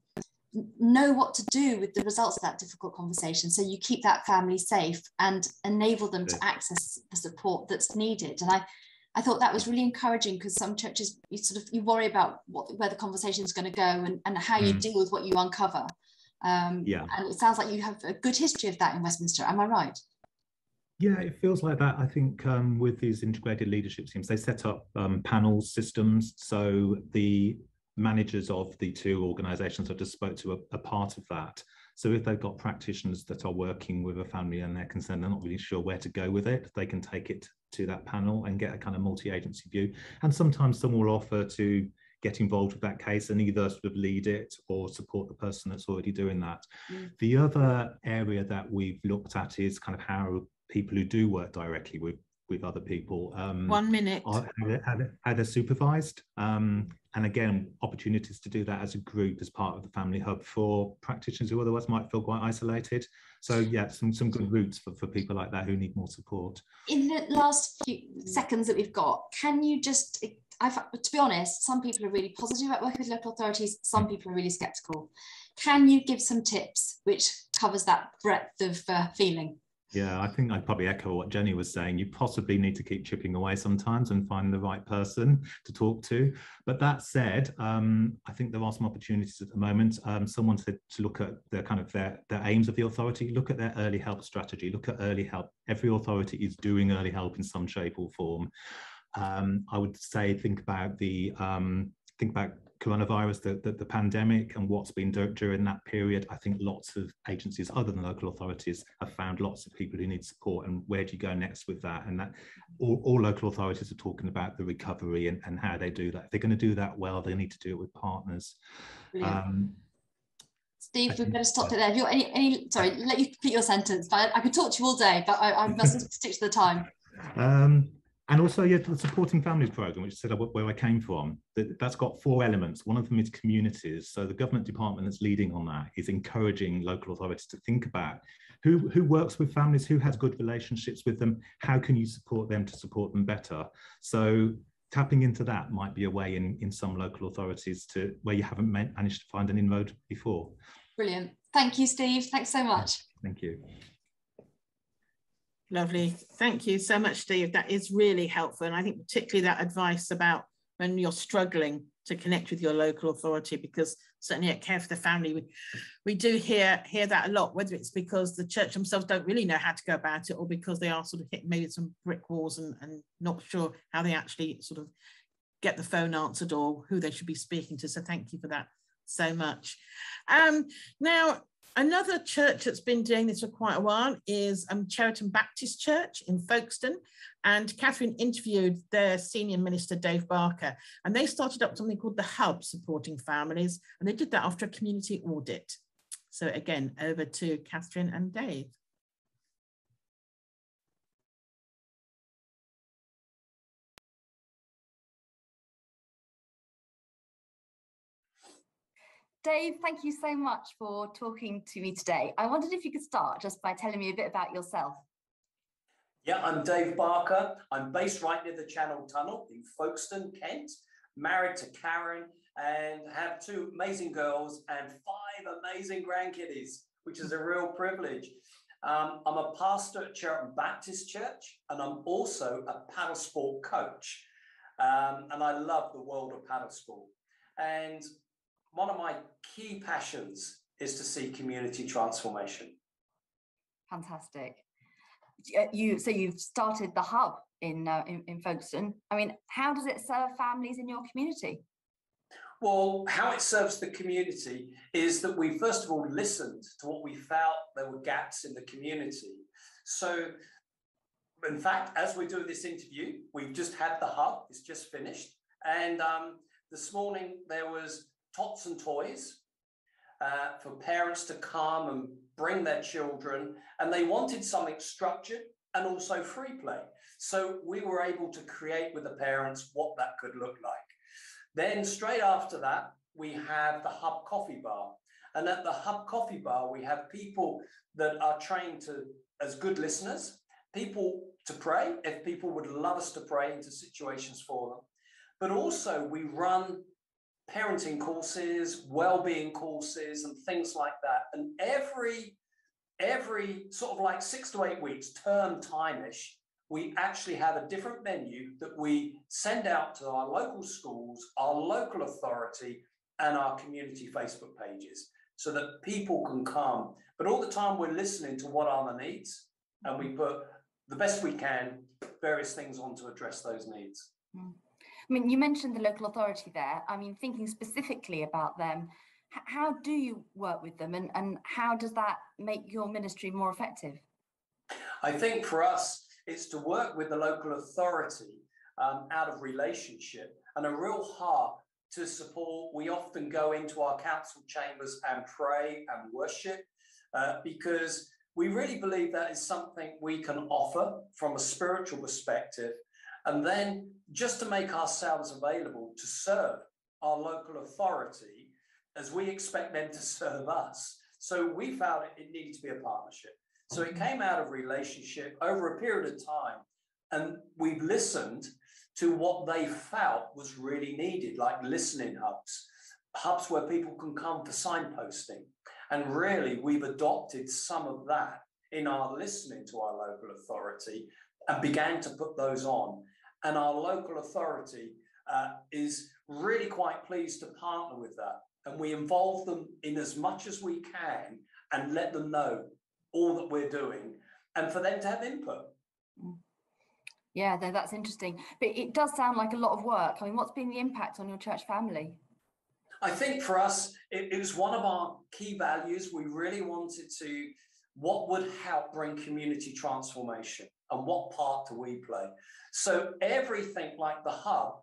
Speaker 3: know what to do with the results of that difficult conversation so you keep that family safe and enable them to access the support that's needed and i I thought that was really encouraging because some churches you sort of you worry about what where the conversation is going to go and, and how you mm. deal with what you uncover. Um, yeah. And it sounds like you have a good history of that in Westminster. Am I right?
Speaker 7: Yeah, it feels like that. I think um, with these integrated leadership teams, they set up um, panel systems. So the managers of the two organisations I just spoke to are, are part of that. So if they've got practitioners that are working with a family and they're concerned, they're not really sure where to go with it, they can take it to that panel and get a kind of multi-agency view. And sometimes someone will offer to get involved with that case and either sort of lead it or support the person that's already doing that. Mm. The other area that we've looked at is kind of how people who do work directly with with other people.
Speaker 1: Um, One minute.
Speaker 7: Are, are, are they supervised? Um, and again, opportunities to do that as a group as part of the family hub for practitioners who otherwise might feel quite isolated. So yeah, some, some good routes for, for people like that who need more support.
Speaker 3: In the last few seconds that we've got, can you just, I've, to be honest, some people are really positive about working with local authorities, some people are really sceptical. Can you give some tips which covers that breadth of uh, feeling?
Speaker 7: Yeah, I think I'd probably echo what Jenny was saying. You possibly need to keep chipping away sometimes and find the right person to talk to. But that said, um, I think there are some opportunities at the moment. Um, someone said to look at the kind of their, their aims of the authority, look at their early help strategy, look at early help. Every authority is doing early help in some shape or form. Um, I would say think about the um, think about coronavirus, the, the, the, pandemic, and what's been done during that period, I think lots of agencies other than local authorities have found lots of people who need support. And where do you go next with that? And that all, all local authorities are talking about the recovery and, and how they do that. If they're going to do that well, they need to do it with partners. Um,
Speaker 3: Steve, we better stop it there. Have you any, any, sorry, let you complete your sentence, but I, I could talk to you all day, but I, I must stick to the time.
Speaker 7: Um, and also, yeah, the Supporting Families Programme, which is where I came from, that, that's got four elements. One of them is communities. So the government department that's leading on that is encouraging local authorities to think about who, who works with families, who has good relationships with them, how can you support them to support them better? So tapping into that might be a way in, in some local authorities to where you haven't managed to find an inroad before.
Speaker 3: Brilliant. Thank you, Steve. Thanks so much.
Speaker 7: Thank you.
Speaker 1: Lovely. Thank you so much, Steve. That is really helpful. And I think particularly that advice about when you're struggling to connect with your local authority because certainly at Care for the Family, we, we do hear hear that a lot, whether it's because the church themselves don't really know how to go about it or because they are sort of hit maybe some brick walls and, and not sure how they actually sort of get the phone answered or who they should be speaking to. So thank you for that so much. Um, now, another church that's been doing this for quite a while is um, Cheriton Baptist Church in Folkestone. And Catherine interviewed their senior minister, Dave Barker, and they started up something called the Hub Supporting Families. And they did that after a community audit. So again, over to Catherine and Dave.
Speaker 3: Dave, thank you so much for talking to me today. I wondered if you could start just by telling me a bit about yourself.
Speaker 8: Yeah, I'm Dave Barker. I'm based right near the Channel Tunnel in Folkestone, Kent, married to Karen, and have two amazing girls and five amazing grandkiddies, which is a real privilege. Um, I'm a pastor at Cheriton Baptist Church, and I'm also a paddle sport coach. Um, and I love the world of paddle sport. And one of my key passions is to see community transformation.
Speaker 3: Fantastic. Uh, you so you've started the hub in, uh, in in Folkestone. I mean, how does it serve families in your community?
Speaker 8: Well, how it serves the community is that we first of all listened to what we felt there were gaps in the community. So, in fact, as we're doing this interview, we've just had the hub; it's just finished, and um, this morning there was tots and toys uh, for parents to come and bring their children, and they wanted something structured and also free play. So we were able to create with the parents what that could look like. Then, straight after that, we have the Hub Coffee Bar. And at the Hub Coffee Bar, we have people that are trained to as good listeners, people to pray, if people would love us to pray into situations for them. But also, we run parenting courses, well-being courses, and things like that. And every every sort of like six to eight weeks, term time-ish, we actually have a different menu that we send out to our local schools, our local authority, and our community Facebook pages so that people can come. But all the time we're listening to what are the needs, and we put the best we can various things on to address those needs.
Speaker 3: Mm. I mean, you mentioned the local authority there. I mean, thinking specifically about them, how do you work with them and, and how does that make your ministry more effective?
Speaker 8: I think for us, it's to work with the local authority um, out of relationship and a real heart to support. We often go into our council chambers and pray and worship uh, because we really believe that is something we can offer from a spiritual perspective and then just to make ourselves available to serve our local authority as we expect them to serve us. So we found it, it needed to be a partnership. So it came out of relationship over a period of time. And we've listened to what they felt was really needed, like listening hubs, hubs where people can come for signposting. And really, we've adopted some of that in our listening to our local authority and began to put those on and our local authority uh, is really quite pleased to partner with that. And we involve them in as much as we can and let them know all that we're doing and for them to have input.
Speaker 3: Yeah, that's interesting. But it does sound like a lot of work. I mean, what's been the impact on your church family?
Speaker 8: I think for us, it, it was one of our key values. We really wanted to, what would help bring community transformation? And what part do we play? So everything like the hub,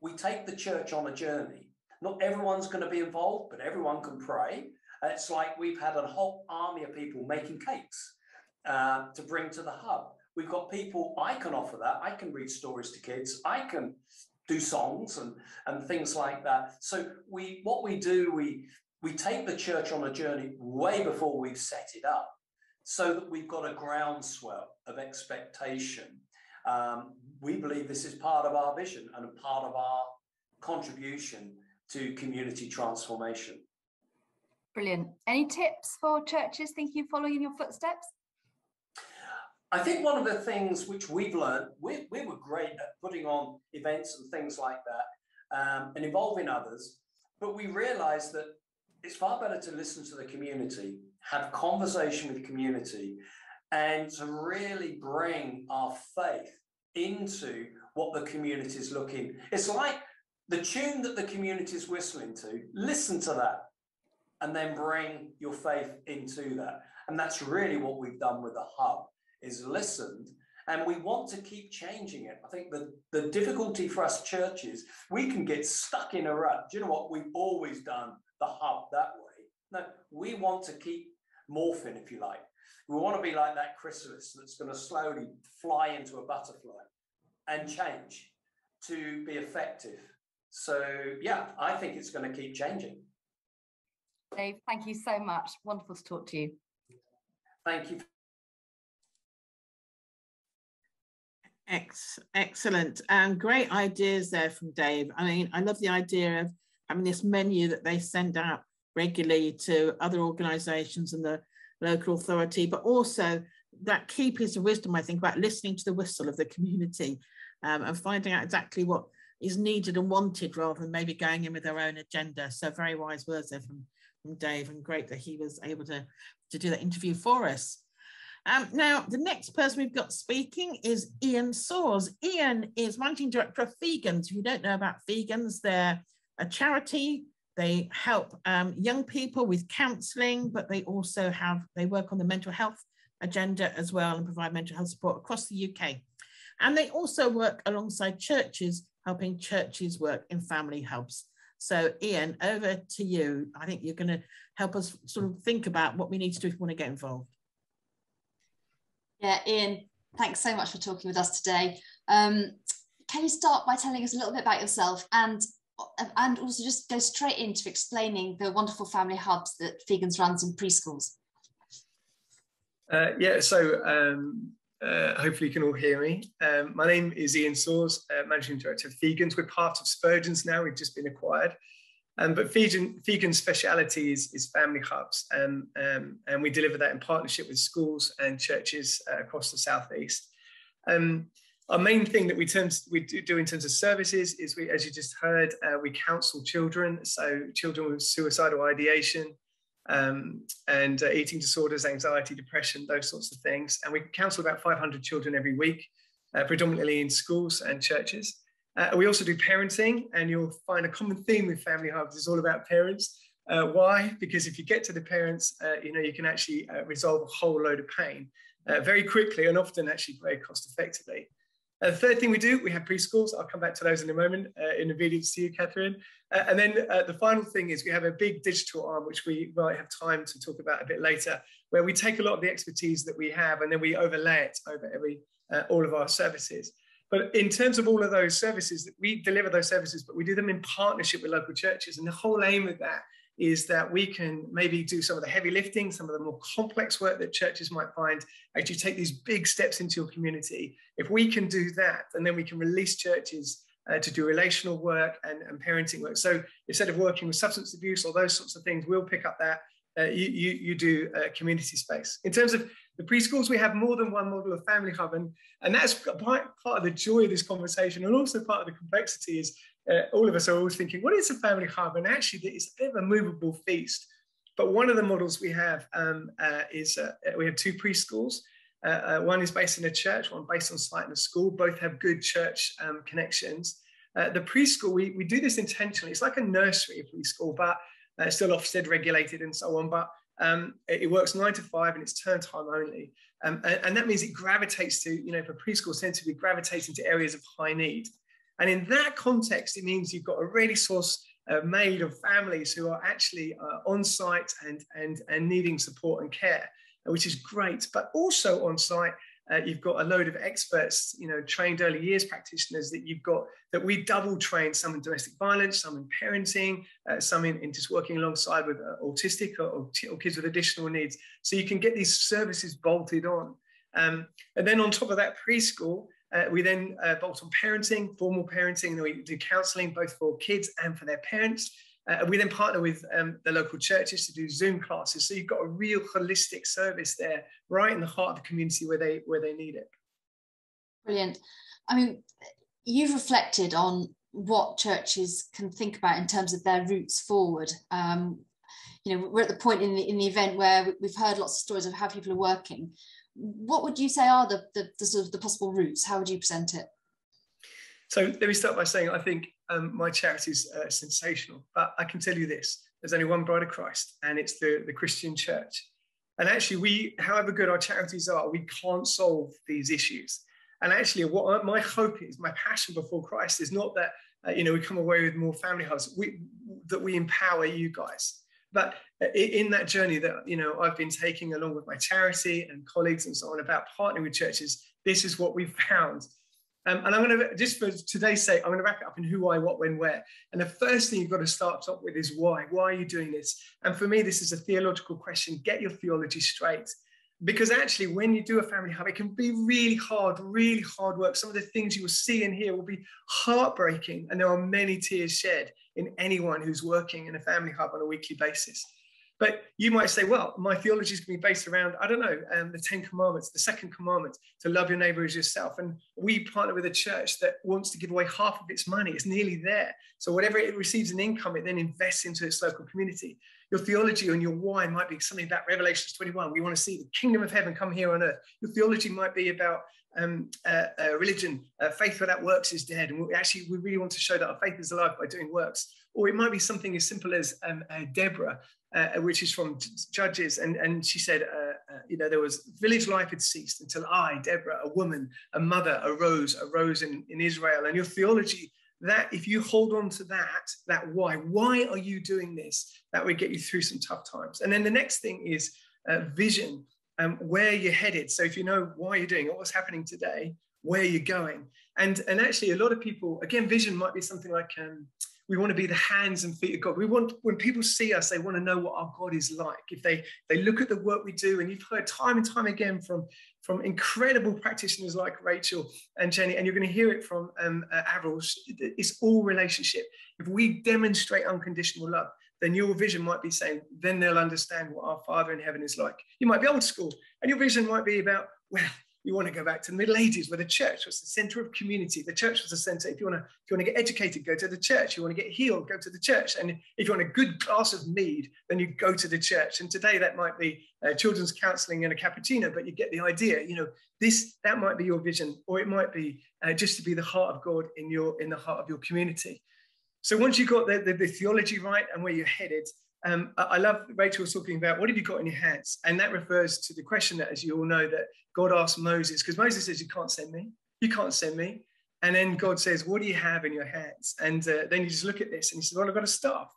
Speaker 8: we take the church on a journey. Not everyone's going to be involved, but everyone can pray. It's like we've had a whole army of people making cakes uh, to bring to the hub. We've got people, I can offer that. I can read stories to kids. I can do songs and, and things like that. So we what we do, we we take the church on a journey way before we've set it up so that we've got a groundswell of expectation. Um, we believe this is part of our vision and a part of our contribution to community transformation.
Speaker 3: Brilliant. Any tips for churches thinking of following in your footsteps?
Speaker 8: I think one of the things which we've learned, we, we were great at putting on events and things like that. um, and involving others. But we realized that it's far better to listen to the community, have conversation with community, and to really bring our faith into what the community is looking. It's like the tune that the community is whistling to, listen to that, and then bring your faith into that. And that's really what we've done with the hub is listened and we want to keep changing it. I think the, the difficulty for us churches, we can get stuck in a rut. Do you know what? We've always done the hub that way. No, we want to keep morphing, if you like. We want to be like that chrysalis that's going to slowly fly into a butterfly and change to be effective. So, yeah, I think it's going to keep changing.
Speaker 3: Dave, thank you so much. Wonderful to talk to you.
Speaker 8: Thank you.
Speaker 1: Ex excellent. Um, great ideas there from Dave. I mean, I love the idea of having this menu that they send out regularly to other organisations and the local authority, but also that key piece of wisdom, I think, about listening to the whistle of the community um, and finding out exactly what is needed and wanted rather than maybe going in with their own agenda. So very wise words there from, from Dave and great that he was able to, to do that interview for us. Um, now, the next person we've got speaking is Ian Soars. Ian is Managing Director of Fegans. If you don't know about Fegans, they're a charity they help um, young people with counselling, but they also have, they work on the mental health agenda as well and provide mental health support across the UK. And they also work alongside churches, helping churches work in family hubs. So Ian, over to you. I think you're going to help us sort of think about what we need to do if we want to get involved.
Speaker 3: Yeah, Ian, thanks so much for talking with us today. Um, can you start by telling us a little bit about yourself and and also just go straight into explaining the wonderful family hubs that Fegans runs in preschools.
Speaker 9: Uh, yeah, so um, uh, hopefully you can all hear me. Um, my name is Ian Soars, uh, Managing Director of Fegans. We're part of Spurgeon's now, we've just been acquired. Um, but Fegan, Fegan's speciality is, is family hubs, and, um, and we deliver that in partnership with schools and churches uh, across the southeast. Um, our main thing that we, we do in terms of services is we, as you just heard, uh, we counsel children. So children with suicidal ideation um, and uh, eating disorders, anxiety, depression, those sorts of things. And we counsel about 500 children every week, uh, predominantly in schools and churches. Uh, we also do parenting, and you'll find a common theme with Family Hubs is all about parents. Uh, why? Because if you get to the parents, uh, you know you can actually resolve a whole load of pain very quickly and often actually very cost effectively. Uh, the third thing we do, we have preschools. I'll come back to those in a moment uh, in obedience to you, Catherine. Uh, and then uh, the final thing is we have a big digital arm, which we might have time to talk about a bit later, where we take a lot of the expertise that we have and then we overlay it over every uh, all of our services. But in terms of all of those services, we deliver those services, but we do them in partnership with local churches. And the whole aim of that is that we can maybe do some of the heavy lifting, some of the more complex work that churches might find, actually take these big steps into your community. If we can do that, and then we can release churches uh, to do relational work and, and, parenting work. So instead of working with substance abuse or those sorts of things, we'll pick up that. Uh, you, you, you, do uh, community space. In terms of the preschools, we have more than one model of family hub, and, and that's part, part of the joy of this conversation, and also part of the complexity is uh, all of us are always thinking, what is a family hub? And actually, it's a bit of a movable feast. But one of the models we have um, uh, is uh, we have two preschools. Uh, uh, one is based in a church, one based on site in a school. Both have good church um, connections. Uh, the preschool, we, we do this intentionally. It's like a nursery preschool, but it's still Ofsted regulated and so on. But um, it, it, works nine to five and it's turn time only. Um, and, and, that means it gravitates to, you know, for preschool tend to be gravitating to areas of high need. And in that context, it means you've got a really source uh, made of families who are actually uh, on site and, and, and needing support and care, which is great. But also on site, uh, you've got a load of experts, you know, trained early years practitioners that you've got that we double train some in domestic violence, some in parenting, uh, some in, in, just working alongside with uh, autistic or, or, or, kids with additional needs. So you can get these services bolted on. Um, and then on top of that, preschool, uh, we then uh, bolt on parenting, formal parenting, and then we do counselling both for kids and for their parents. Uh, we then partner with um, the local churches to do Zoom classes. So you've got a real holistic service there, right in the heart of the community where they where they need it.
Speaker 3: Brilliant. I mean, you've reflected on what churches can think about in terms of their routes forward. Um, you know, we're at the point in the in the event where we've heard lots of stories of how people are working. What would you say are the the, the sort of the possible routes? How would you present it?
Speaker 9: So let me start by saying I think um, my charity is uh, sensational, but I can tell you this: there's only one bride of Christ, and it's the the Christian Church. And actually, we, however good our charities are, we can't solve these issues. And actually, what my hope is, my passion before Christ is not that uh, you know we come away with more family hubs, we, that we empower you guys. But in that journey that you know I've been taking along with my charity and colleagues and so on about partnering with churches, this is what we've found. Um, and I'm going to just for today's sake, I'm going to wrap it up in who, why, what, when, where. And the first thing you've got to start off with is why. Why are you doing this? And for me, this is a theological question. Get your theology straight because actually when you do a family hub it can be really hard really hard work some of the things you will see and hear will be heartbreaking and there are many tears shed in anyone who's working in a family hub on a weekly basis but you might say well my theology is going to be based around i don't know um, the 10 commandments the second commandment to love your neighbor as yourself and we partner with a church that wants to give away half of its money it's nearly there so whatever it receives in income it then invests into its local community your theology and your why might be something about Revelations 21. We want to see the kingdom of heaven come here on earth. Your theology might be about um, uh, uh, religion, uh, faith without works is dead. And we actually, we really want to show that our faith is alive by doing works. Or it might be something as simple as um, uh, Deborah, uh, which is from Judges. And, and she said, uh, you know, there was village life had ceased until I, Deborah, a woman, a mother, arose, arose in, in Israel. And your theology that if you hold on to that, that why, why are you doing this? That would get you through some tough times. And then the next thing is uh, vision, um, where you're headed. So if you know why you're doing it, what's happening today, where you're going. And, and actually a lot of people, again, vision might be something like, um, we want to be the hands and feet of God. We want when people see us, they want to know what our God is like. If they they look at the work we do, and you've heard time and time again from from incredible practitioners like Rachel and Jenny, and you're going to hear it from um, uh, Avril. It's all relationship. If we demonstrate unconditional love, then your vision might be saying, then they'll understand what our Father in heaven is like. You might be old school, and your vision might be about, well, you want to go back to the Middle Ages where the church was the center of community. The church was the center. If you want to, if you want to get educated, go to the church. You want to get healed, go to the church. And if you want a good glass of mead, then you go to the church. And today that might be uh, children's counseling and a cappuccino, but you get the idea. You know, this that might be your vision, or it might be uh, just to be the heart of God in your in the heart of your community. So once you've got the, the, the theology right and where you're headed, um, I love Rachel was talking about what have you got in your hands, and that refers to the question that, as you all know, that God asked Moses because Moses says, "You can't send me. You can't send me." And then God says, "What do you have in your hands?" And uh, then you just look at this, and he says, "Well, I've got a staff,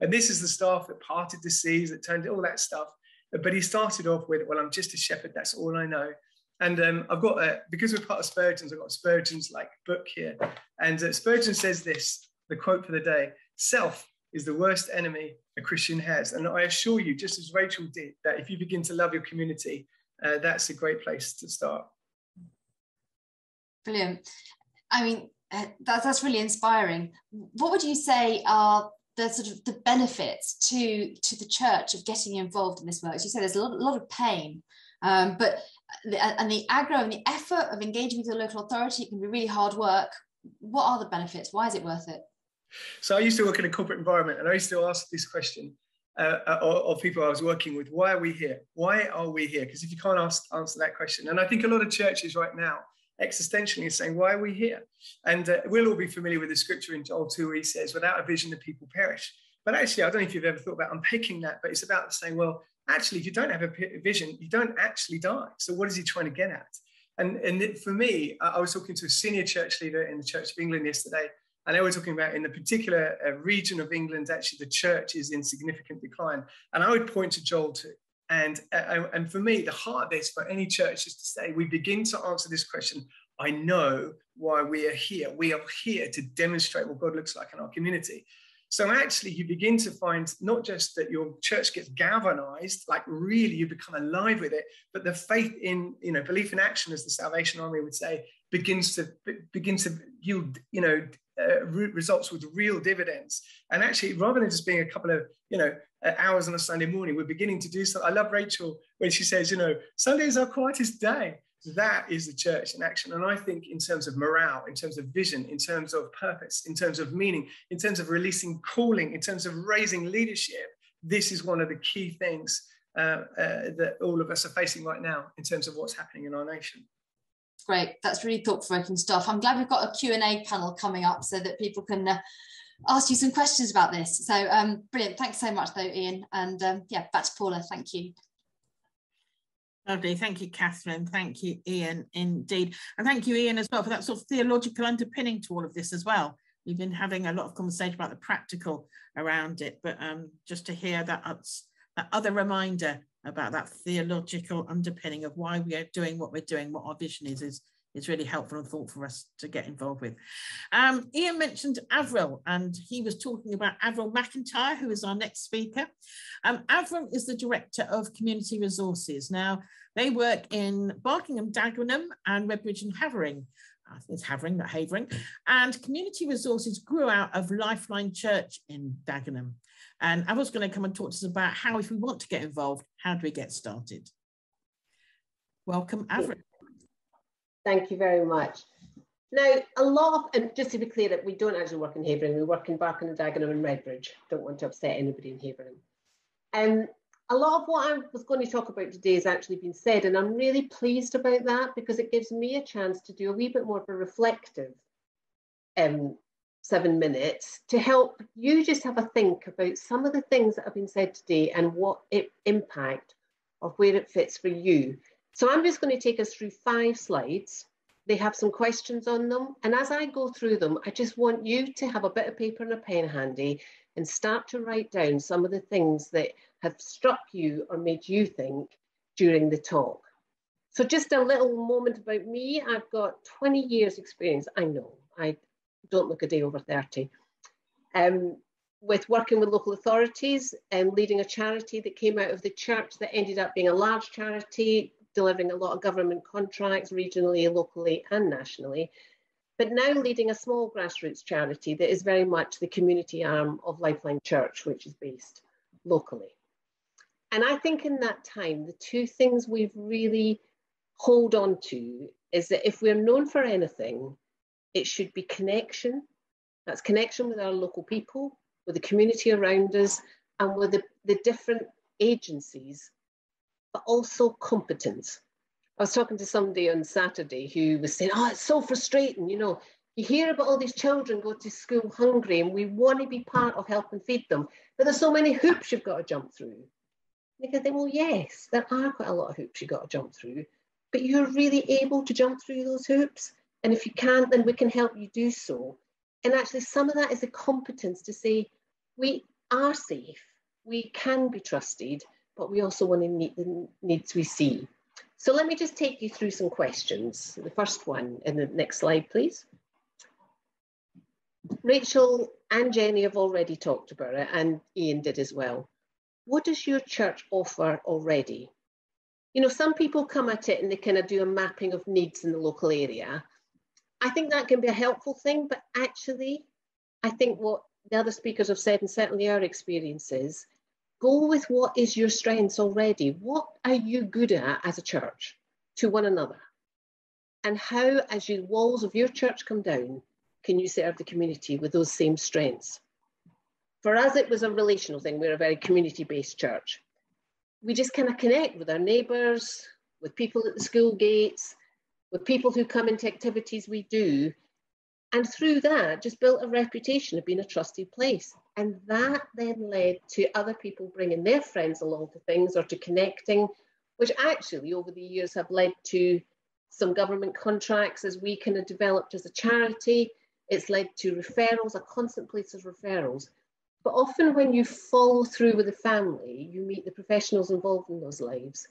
Speaker 9: and this is the staff that parted the seas, that turned all that stuff." But he started off with, "Well, I'm just a shepherd. That's all I know." And um, I've got a, because we're part of Spurgeon's, I've got Spurgeon's like book here, and uh, Spurgeon says this: the quote for the day: "Self is the worst enemy a Christian has. And I assure you, just as Rachel did, that if you begin to love your community, uh, that's a great place to start.
Speaker 3: Brilliant. I mean, uh, that, that's really inspiring. What would you say are the sort of the benefits to to the church of getting involved in this work? As you said, there's a lot, a lot of pain, um, but the, and the aggro and the effort of engaging with your local authority can be really hard work. What are the benefits? Why is it worth it?
Speaker 9: So I used to work in a corporate environment and I used to ask this question uh, uh of people I was working with, why are we here? Why are we here? Because if you can't ask, answer that question, and I think a lot of churches right now existentially are saying, why are we here? And uh, we'll all be familiar with the scripture in Joel 2 where he says, without a vision, the people perish. But actually, I don't know if you've ever thought about unpicking that, but it's about saying, well, actually, if you don't have a vision, you don't actually die. So what is he trying to get at? And, and for me, I was talking to a senior church leader in the Church of England yesterday, and we're talking about in the particular uh, region of England, actually the church is in significant decline. And I would point to Joel too. And, uh, and for me, the heart of this for any church is to say, we begin to answer this question. I know why we are here. We are here to demonstrate what God looks like in our community. So actually, you begin to find not just that your church gets galvanized, like really you become alive with it, but the faith in, you know, belief in action, as the Salvation Army would say, begins to begin to yield, you know, uh, results with real dividends. And actually, rather than just being a couple of you know uh, hours on a Sunday morning, we're beginning to do so. I love Rachel when she says, you know, Sunday is our quietest day. That is the church in action. And I think, in terms of morale, in terms of vision, in terms of purpose, in terms of meaning, in terms of releasing calling, in terms of raising leadership, this is one of the key things uh, uh, that all of us are facing right now in terms of what's happening in our nation.
Speaker 3: Great, that's really thought-provoking stuff. I'm glad we've got a Q&A panel coming up so that people can uh, ask you some questions about this. So um, brilliant, thanks so much though, Ian. And um, yeah, back to Paula, thank you.
Speaker 1: Lovely. Thank you, Catherine. Thank you, Ian, indeed. And thank you, Ian, as well, for that sort of theological underpinning to all of this as well. We've been having a lot of conversation about the practical around it, but um, just to hear that, that other reminder about that theological underpinning of why we are doing what we're doing, what our vision is, is is really helpful and thought for us to get involved with. Um, Ian mentioned Avril, and he was talking about Avril McIntyre, who is our next speaker. Um, Avril is the Director of Community Resources. Now, they work in Barking and, Dagenham, and Redbridge and Havering. It's Havering, not Havering. And Community Resources grew out of Lifeline Church in Dagenham. And Avril's going to come and talk to us about how, if we want to get involved, how do we get started? Welcome, Avril.
Speaker 10: Thank you very much. Now, a lot of, and just to be clear, that we don't actually work in Havering, we work in Barking and Dagenham and Redbridge. Don't want to upset anybody in Havering. Um, a lot of what I was going to talk about today has actually been said, and I'm really pleased about that because it gives me a chance to do a wee bit more of a reflective um, seven minutes to help you just have a think about some of the things that have been said today and what it impact of where it fits for you. So I'm just going to take us through five slides. They have some questions on them. And as I go through them, I just want you to have a bit of paper and a pen handy and start to write down some of the things that have struck you or made you think during the talk. So just a little moment about me. I've got 20 years experience. I know, I don't look a day over 30. Um, with working with local authorities and leading a charity that came out of the church that ended up being a large charity, delivering a lot of government contracts regionally, locally, and nationally. But now leading a small grassroots charity that is very much the community arm of Lifeline Church, which is based locally. And I think in that time, the two things we've really hold on to is that if we're known for anything, it should be connection. That's connection with our local people, with the community around us, and with the, the different agencies but also competence. I was talking to somebody on Saturday who was saying, Oh, it's so frustrating. You know, you hear about all these children go to school hungry and we want to be part of helping feed them, but there's so many hoops you've got to jump through. And you think, well, yes, there are quite a lot of hoops you've got to jump through, but you're really able to jump through those hoops. And if you can't, then we can help you do so. And actually, some of that is the competence to say, we are safe, we can be trusted, but we also want to meet the needs we see. So let me just take you through some questions. The first one in the next slide, please. Rachel and Jenny have already talked about it, and Ian did as well. What does your church offer already? You know, some people come at it and they kind of do a mapping of needs in the local area. I think that can be a helpful thing, but actually, I think what the other speakers have said, and certainly our experiences, Go with what is your strengths already. What are you good at as a church to one another? And how, as the walls of your church come down, can you serve the community with those same strengths? For us, it was a relational thing. We're a very community based church. We just kind of connect with our neighbours, with people at the school gates, with people who come into activities we do, and through that, just built a reputation of being a trusted place. And that then led to other people bringing their friends along to things or to connecting, which actually over the years have led to some government contracts as we kind of developed as a charity. It's led to referrals, a constant place of referrals. But often when you follow through with the family, you meet the professionals involved in those lives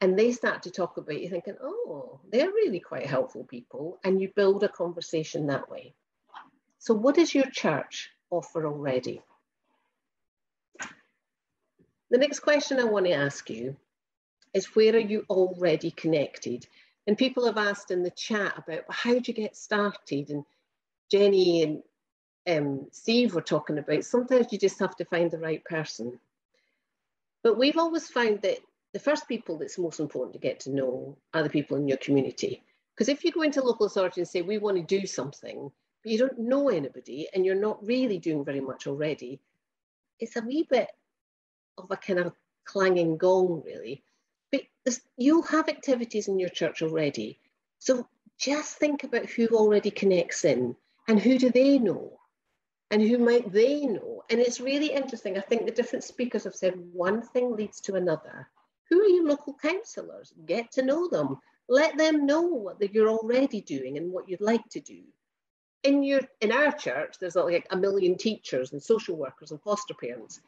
Speaker 10: and they start to talk about you thinking, oh, they're really quite helpful people, and you build a conversation that way. So, what does your church offer already? The next question I want to ask you is where are you already connected? And people have asked in the chat about well, how do you get started? And Jenny and um, Steve were talking about sometimes you just have to find the right person. But we've always found that the first people that's most important to get to know are the people in your community. Because if you go into local authority and say, we want to do something, but you don't know anybody and you're not really doing very much already, it's a wee bit of a kind of clanging gong, really. But you'll have activities in your church already. So just think about who already connects in and who do they know and who might they know. And it's really interesting. I think the different speakers have said one thing leads to another. Who are your local councillors? Get to know them. Let them know what you're already doing and what you'd like to do. In your in our church, there's like a million teachers and social workers and foster parents.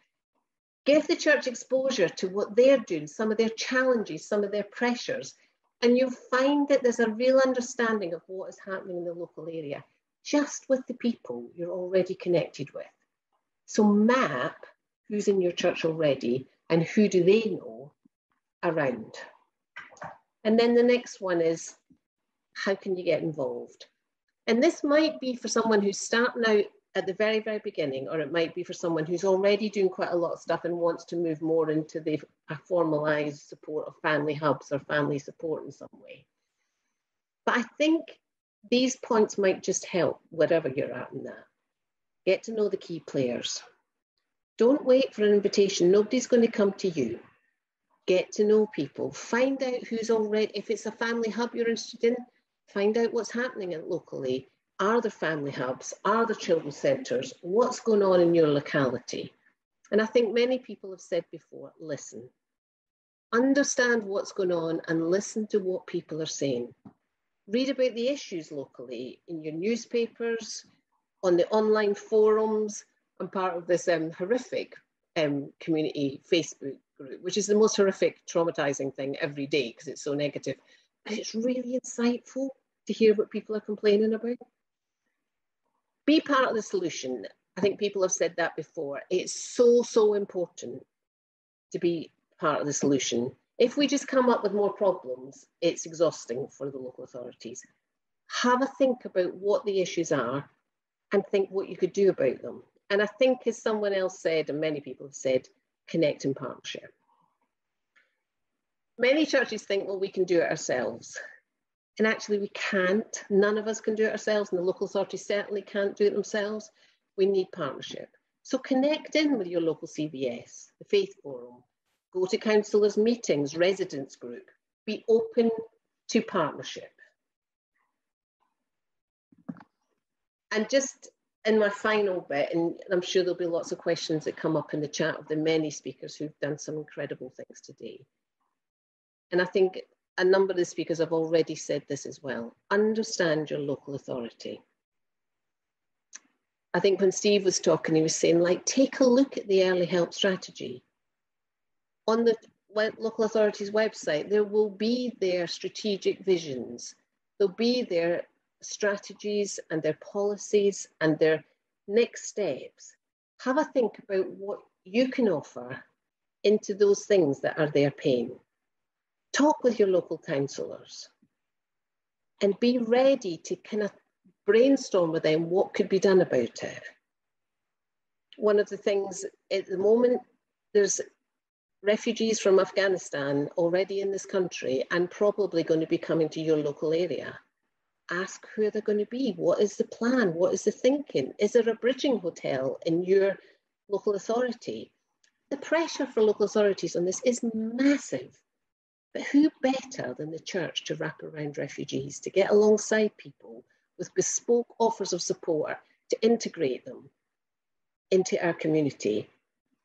Speaker 10: Give the church exposure to what they're doing, some of their challenges, some of their pressures, and you'll find that there's a real understanding of what is happening in the local area just with the people you're already connected with. So map who's in your church already and who do they know around. And then the next one is how can you get involved? And this might be for someone who's starting out at the very, very beginning, or it might be for someone who's already doing quite a lot of stuff and wants to move more into the formalized support of family hubs or family support in some way. But I think these points might just help wherever you're at in that. Get to know the key players. Don't wait for an invitation. Nobody's going to come to you. Get to know people. Find out who's already, if it's a family hub you're interested in, find out what's happening locally. Are there family hubs? Are there children's centres? What's going on in your locality? And I think many people have said before listen. Understand what's going on and listen to what people are saying read about the issues locally in your newspapers, on the online forums. I'm part of this um, horrific um, community Facebook which is the most horrific, traumatizing thing every day because it's so negative. But it's really insightful to hear what people are complaining about. Be part of the solution. I think people have said that before. It's so, so important to be part of the solution. If we just come up with more problems, it's exhausting for the local authorities. Have a think about what the issues are and think what you could do about them. And I think, as someone else said, and many people have said, connect in partnership. Many churches think, well, we can do it ourselves. And actually, we can't. None of us can do it ourselves, and the local authorities certainly can't do it themselves. We need partnership. So connect in with your local CVS, the Faith Forum, go to councillors' meetings, residents group, be open to partnership. And just in my final bit, and I'm sure there'll be lots of questions that come up in the chat of the many speakers who've done some incredible things today. And I think a number of the speakers have already said this as well. Understand your local authority. I think when Steve was talking, he was saying, like, take a look at the early help strategy on the local authorities website, there will be their strategic visions. There'll be their strategies and their policies and their next steps. Have a think about what you can offer into those things that are their pain. Talk with your local councillors and be ready to kind of brainstorm with them what could be done about it. One of the things at the moment, there's refugees from Afghanistan already in this country and probably going to be coming to your local area. Ask who they're going to be. What is the plan? What is the thinking? Is there a bridging hotel in your local authority? The pressure for local authorities on this is massive. But who better than the church to wrap around refugees, to get alongside people with bespoke offers of support to integrate them into our community?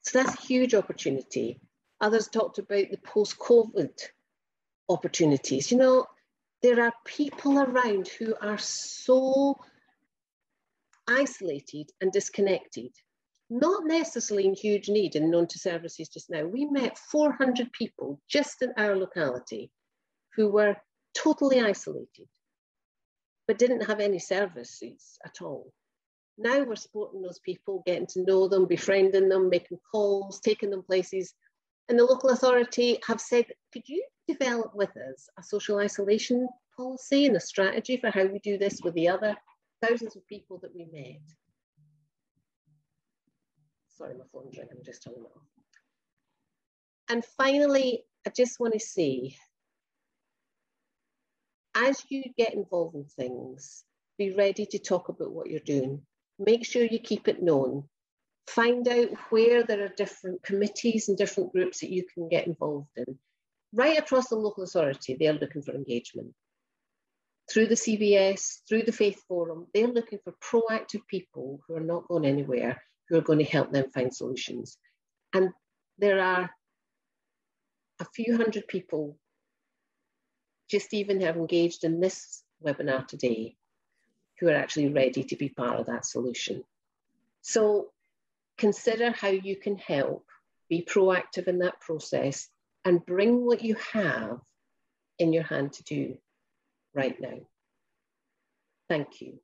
Speaker 10: So that's a huge opportunity. Others talked about the post-COVID opportunities. You know, there are people around who are so isolated and disconnected, not necessarily in huge need and known to services just now. We met 400 people just in our locality who were totally isolated, but didn't have any services at all. Now we're supporting those people, getting to know them, befriending them, making calls, taking them places and the local authority have said, could you develop with us a social isolation policy and a strategy for how we do this with the other thousands of people that we met? Sorry, my phone's ringing, I'm just turning it off. And finally, I just want to say, as you get involved in things, be ready to talk about what you're doing. Make sure you keep it known. Find out where there are different committees and different groups that you can get involved in. Right across the local authority, they're looking for engagement. Through the CVS, through the Faith Forum, they're looking for proactive people who are not going anywhere, who are going to help them find solutions. And there are a few hundred people just even have engaged in this webinar today who are actually ready to be part of that solution. So consider how you can help, be proactive in that process and bring what you have in your hand to do right now. Thank you.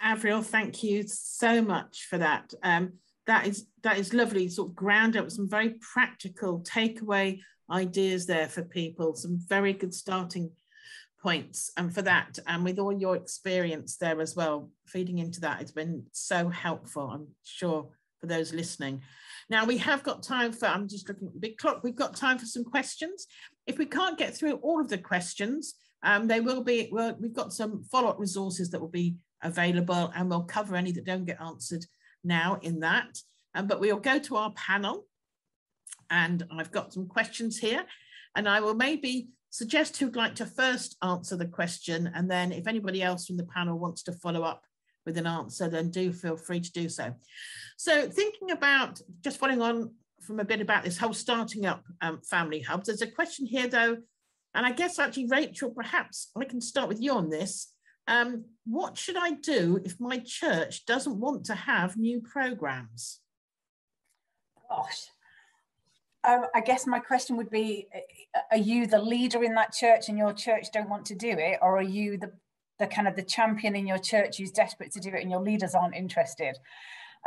Speaker 1: Avril, thank you so much for that. Um, that is that is lovely, sort of ground up some very practical takeaway ideas there for people, some very good starting points. And for that, and with all your experience there as well, feeding into that, it's been so helpful, I'm sure, for those listening. Now we have got time for, I'm just looking at the big clock, we've got time for some questions. If we can't get through all of the questions, um, they will be, we've got some follow-up resources that will be available and we'll cover any that don't get answered now in that. Um, but we'll go to our panel and I've got some questions here and I will maybe suggest who'd like to first answer the question and then if anybody else from the panel wants to follow up with an answer then do feel free to do so. So thinking about just following on from a bit about this whole starting up um, family hubs, there's a question here though and I guess actually Rachel perhaps I can start with you on this um, what should I do if my church doesn't want to have new programs?
Speaker 4: Gosh. Um, I guess my question would be, are you the leader in that church and your church don't want to do it? Or are you the, the kind of the champion in your church who's desperate to do it and your leaders aren't interested?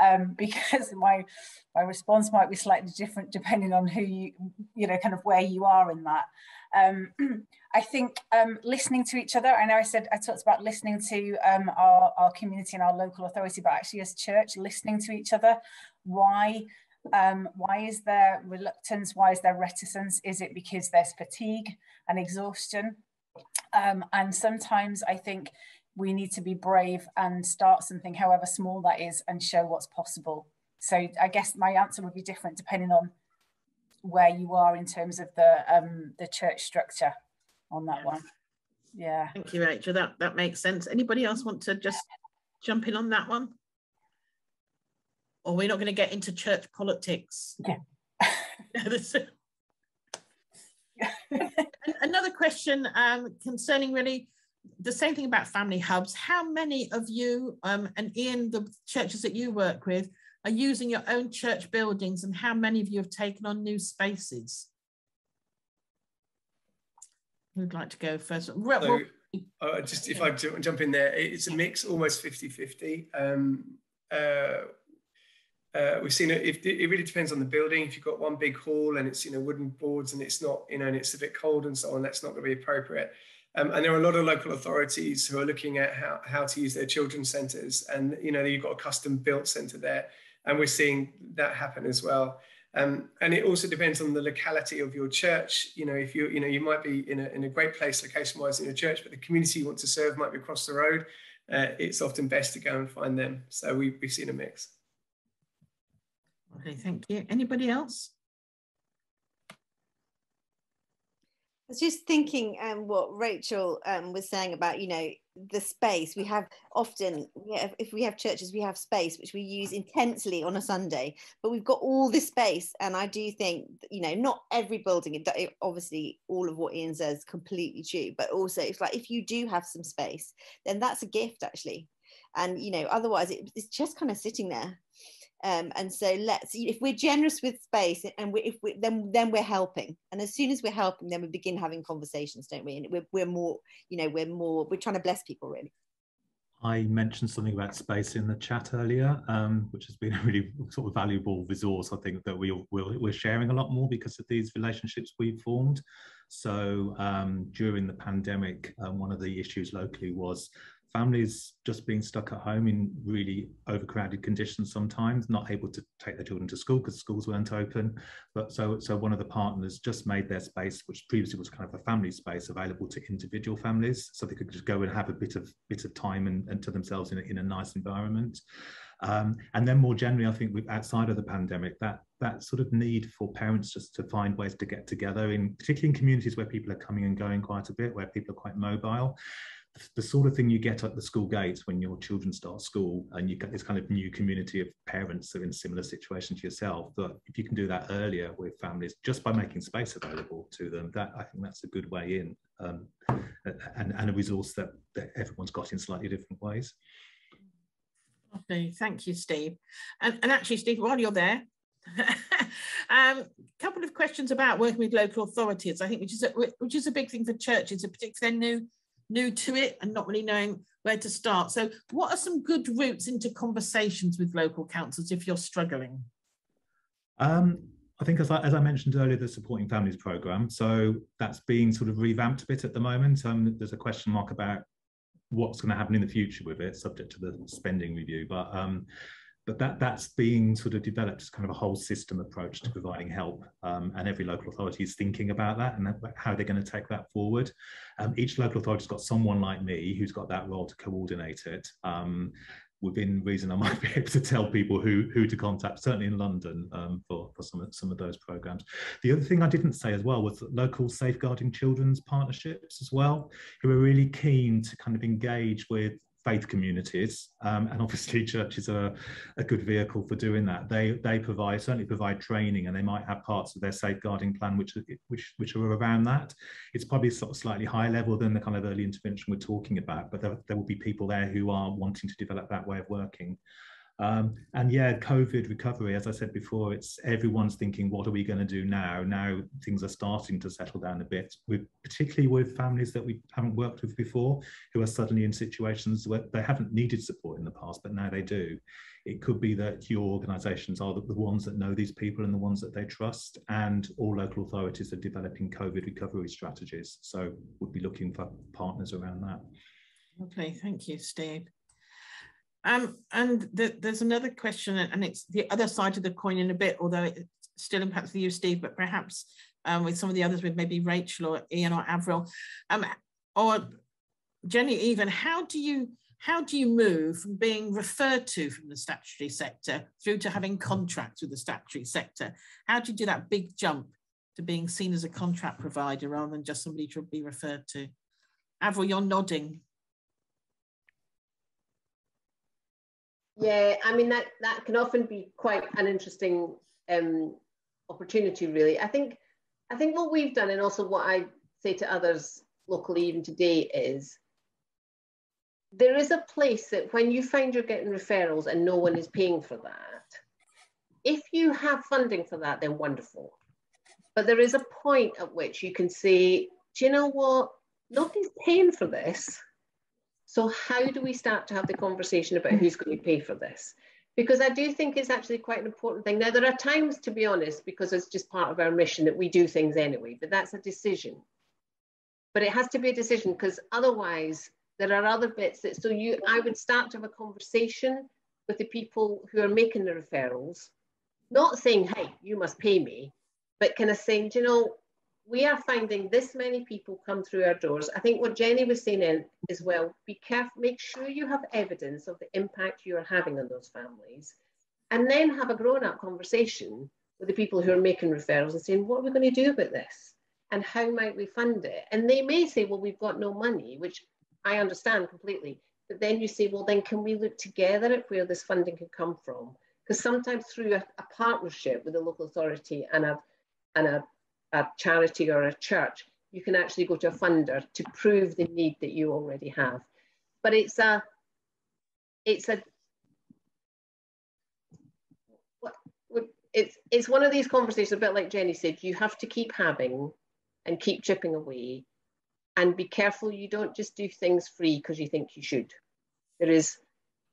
Speaker 4: Um, because my my response might be slightly different depending on who you you know kind of where you are in that um, I think um, listening to each other, I know I said I talked about listening to um, our, our community and our local authority, but actually as church, listening to each other. Why, um, why is there reluctance? Why is there reticence? Is it because there's fatigue and exhaustion? Um, and sometimes I think we need to be brave and start something, however small that is, and show what's possible. So I guess my answer would be different depending on where you are in terms of the um, the church structure on that one. Yeah.
Speaker 1: Thank you, Rachel. That that makes sense. Anybody else want to just jump in on that one? Or we're not going to get into church politics.
Speaker 4: Yeah.
Speaker 1: Another question um, concerning really the same thing about family hubs. How many of you um, and Ian, the churches that you work with, are using your own church buildings and how many of you have taken on new spaces? Who'd like to go first? So,
Speaker 9: uh, just if I jump in there, it's a mix, almost 50-50. Um, uh, uh, we've seen it, it, it really depends on the building. If you've got one big hall and it's, you know, wooden boards and it's not, you know, and it's a bit cold and so on, that's not going to be appropriate. Um, and there are a lot of local authorities who are looking at how, how to use their children's centres. And, you know, you've got a custom built centre there and we're seeing that happen as well. Um, and it also depends on the locality of your church. You know, if you you know you might be in a, in a great place location-wise in your church, but the community you want to serve might be across the road. Uh, it's often best to go and find them. So we, we've seen a mix.
Speaker 1: Okay, thank you. Anybody else?
Speaker 6: I was just thinking um, what Rachel um, was saying about, you know, the space we have often we have, if we have churches we have space which we use intensely on a sunday but we've got all this space and i do think you know not every building obviously all of what ian says completely true but also it's like if you do have some space then that's a gift actually and you know otherwise it, it's just kind of sitting there um, and so let's if we're generous with space and we, if we then then we're helping and as soon as we're helping then we begin having conversations don't we and we're, we're more you know we're more we're trying to bless people really
Speaker 7: I mentioned something about space in the chat earlier, um, which has been a really sort of valuable resource. I think that we, we're sharing a lot more because of these relationships we've formed. So um, during the pandemic, um, one of the issues locally was families just being stuck at home in really overcrowded conditions sometimes, not able to take their children to school because schools weren't open. But so, so one of the partners just made their space, which previously was kind of a family space, available to individual families, so they could just go and have a bit of bit of time and, and to themselves in a, in a nice environment. Um, and then more generally, I think outside of the pandemic, that that sort of need for parents just to find ways to get together, in particularly in communities where people are coming and going quite a bit, where people are quite mobile the sort of thing you get at the school gates when your children start school and you get this kind of new community of parents that are in similar situations to yourself but if you can do that earlier with families just by making space available to them that i think that's a good way in um, and, and a resource that, that everyone's got in slightly different ways
Speaker 1: thank you, Steve. And, and actually, Steve, while you're there, a um, couple of questions about working with local authorities. I think which is a, which is a big thing for churches, particularly new new to it and not really knowing where to start. So what are some good routes into conversations with local councils if you're struggling?
Speaker 7: Um, I think as I, as I, mentioned earlier, the Supporting Families programme, so that's being sort of revamped a bit at the moment. Um, there's a question mark about what's going to happen in the future with it, subject to the spending review. But um, but that that's being sort of developed as kind of a whole system approach to providing help um, and every local authority is thinking about that and how they're going to take that forward. Um, each local authority's got someone like me who's got that role to coordinate it. Um, within reason I might be able to tell people who who to contact certainly in London um, for, for some of, some of those programs. The other thing I didn't say as well was local safeguarding children's partnerships as well who are really keen to kind of engage with faith communities, um, and obviously churches are a good vehicle for doing that. They they provide certainly provide training, and they might have parts of their safeguarding plan which which which are around that. It's probably sort of slightly higher level than the kind of early intervention we're talking about, but there, there will be people there who are wanting to develop that way of working. Um, and yeah, COVID recovery, as I said before, it's everyone's thinking, what are we going to do now? Now things are starting to settle down a bit, with, particularly with families that we haven't worked with before, who are suddenly in situations where they haven't needed support in the past, but now they do. It could be that your organisations are the, the ones that know these people and the ones that they trust, and all local authorities are developing COVID recovery strategies. So we'll be looking for partners around that.
Speaker 1: Okay, thank you, Steve. Um, and the, there's another question, and it's the other side of the coin in a bit, although it still impacts you, Steve, but perhaps um, with some of the others, with maybe Rachel or Ian or Avril, um, or Jenny, even how do you how do you move from being referred to from the statutory sector through to having contracts with the statutory sector? How do you do that big jump to being seen as a contract provider rather than just somebody to be referred to? Avril, you're nodding.
Speaker 10: Yeah, I mean that that can often be quite an interesting um, opportunity. Really, I think I think what we've done, and also what I say to others locally even today, is there is a place that when you find you're getting referrals and no one is paying for that, if you have funding for that, then wonderful. But there is a point at which you can say, do you know what? Nobody's paying for this. So how do we start to have the conversation about mm-hmm. who's going to pay for this? Because I do think it's actually quite an important thing. Now, there are times, to be honest, because it's just part of our mission that we do things anyway, but that's a decision. But it has to be a decision because otherwise there are other bits that, so you, I would start to have a conversation with the people who are making the referrals, not saying, hey, you must pay me, but kind of saying, you know, we are finding this many people come through our doors. I think what Jenny was saying in as well, be careful, make sure you have evidence of the impact you are having on those families, and then have a grown-up conversation with the people who are making referrals and saying, what are we going to do about this? And how might we fund it? And they may say, well, we've got no money, which I understand completely. But then you say, well, then can we look together at where this funding can come from? Because sometimes through a, a partnership with a local authority and a, and a a charity or a church, you can actually go to a funder to prove the need that you already have. But it's a, it's a, it's, it's one of these conversations, a bit like Jenny said, you have to keep having and keep chipping away and be careful you don't just do things free because you think you should. There is,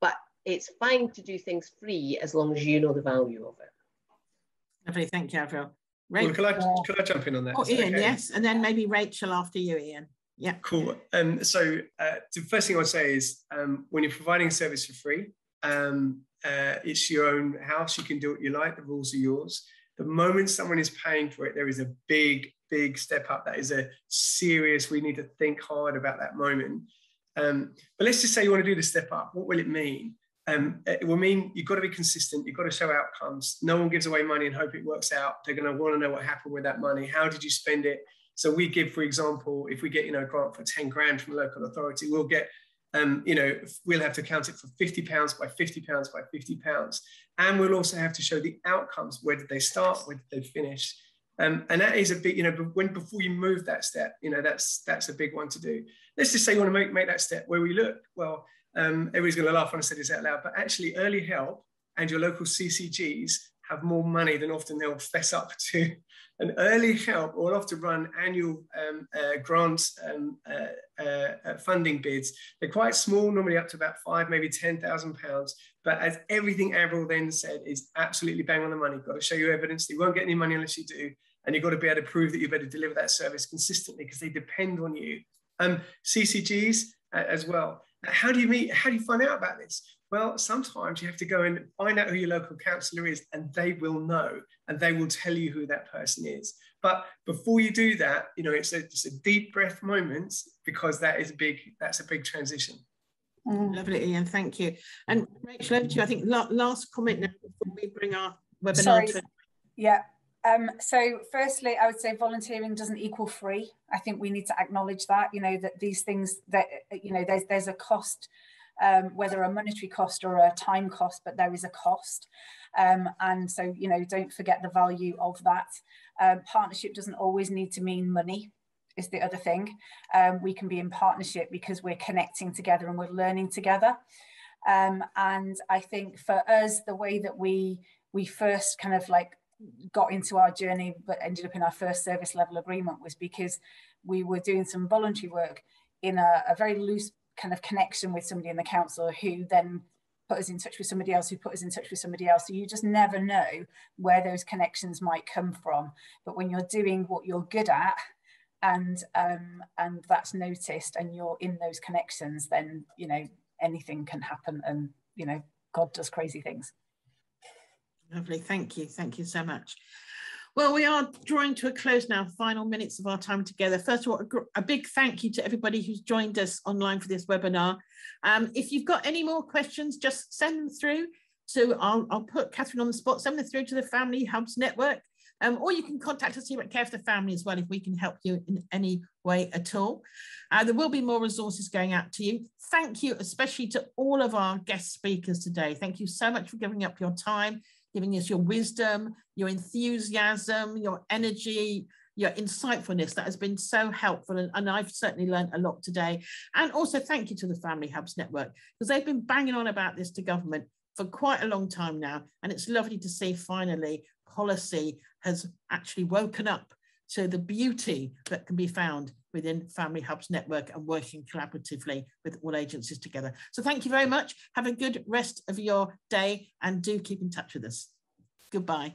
Speaker 10: but it's fine to do things free as long as you know the value of it.
Speaker 1: Lovely, thank you, Avril.
Speaker 9: Well, could I, could I jump in on that?
Speaker 1: Oh, Ian, okay? yes. And then maybe Rachel after you, Ian. Yeah.
Speaker 9: Cool. Um, so uh, the first thing I'd say is um, when you're providing a service for free, um, uh, it's your own house. You can do what you like. The rules are yours. The moment someone is paying for it, there is a big, big step up. That is a serious. We need to think hard about that moment. Um, but let's just say you want to do the step up. What will it mean? Um, it will mean you've got to be consistent. You've got to show outcomes. No one gives away money and hope it works out. They're going to want to know what happened with that money. How did you spend it? So we give, for example, if we get you know a grant for 10 grand from a local authority, we'll get um, you know, we'll have to count it for 50 pounds by 50 pounds by 50 pounds. And we'll also have to show the outcomes. Where did they start? Where did they finish? Um, and that is a big, you know, when before you move that step, you know, that's that's a big one to do. Let's just say you want to make, make that step where we look. Well, um, everybody's going to laugh when I say this out loud, but actually early help and your local CCGs have more money than often they'll fess up to. An early help will often run annual um, uh, grants um, uh, uh, uh, funding bids. They're quite small, normally up to about five, maybe ten thousand pounds. But as everything Avril then said is absolutely bang on the money. You've got to show you evidence. You won't get any money unless you do, and you've got to be able to prove that you're able to deliver that service consistently because they depend on you. Um, CCGs uh, as well. How do you meet? How do you find out about this? Well, sometimes you have to go and find out who your local councillor is, and they will know, and they will tell you who that person is. But before you do that, you know, it's a, it's a deep breath moment because that is a big. That's a big transition.
Speaker 1: Mm. Lovely, Ian. Thank you. And Rachel, over to you. I think last comment now before we bring our webinar Sorry. to.
Speaker 4: Yeah, um, so firstly, I would say volunteering doesn't equal free. I think we need to acknowledge that, you know, that these things that, you know, there's, there's a cost, um, whether a monetary cost or a time cost, but there is a cost. Um, and so, you know, don't forget the value of that. Um, partnership doesn't always need to mean money is the other thing. Um, we can be in partnership because we're connecting together and we're learning together. Um, and I think for us, the way that we we first kind of like got into our journey but ended up in our first service level agreement was because we were doing some voluntary work in a, a very loose kind of connection with somebody in the council who then put us in touch with somebody else who put us in touch with somebody else. So you just never know where those connections might come from. But when you're doing what you're good at and um, and that's noticed and you're in those connections, then you know anything can happen and you know God does crazy things.
Speaker 1: Lovely, thank you, thank you so much. Well, we are drawing to a close now, final minutes of our time together. First of all, a, a big thank you to everybody who's joined us online for this webinar. Um, if you've got any more questions, just send them through. So I'll, I'll put Catherine on the spot, send them through to the Family Hubs Network, um, or you can contact us here at Care for the Family as well if we can help you in any way at all. Uh, there will be more resources going out to you. Thank you especially to all of our guest speakers today. Thank you so much for giving up your time giving us your wisdom, your enthusiasm, your energy, your insightfulness that has been so helpful. And, and, I've certainly learned a lot today. And also thank you to the Family Hubs Network, because they've been banging on about this to government for quite a long time now. And it's lovely to see finally policy has actually woken up to the beauty that can be found within Family Hubs Network and working collaboratively with all agencies together. So thank you very much. Have a good rest of your day and do keep in touch with us. Goodbye.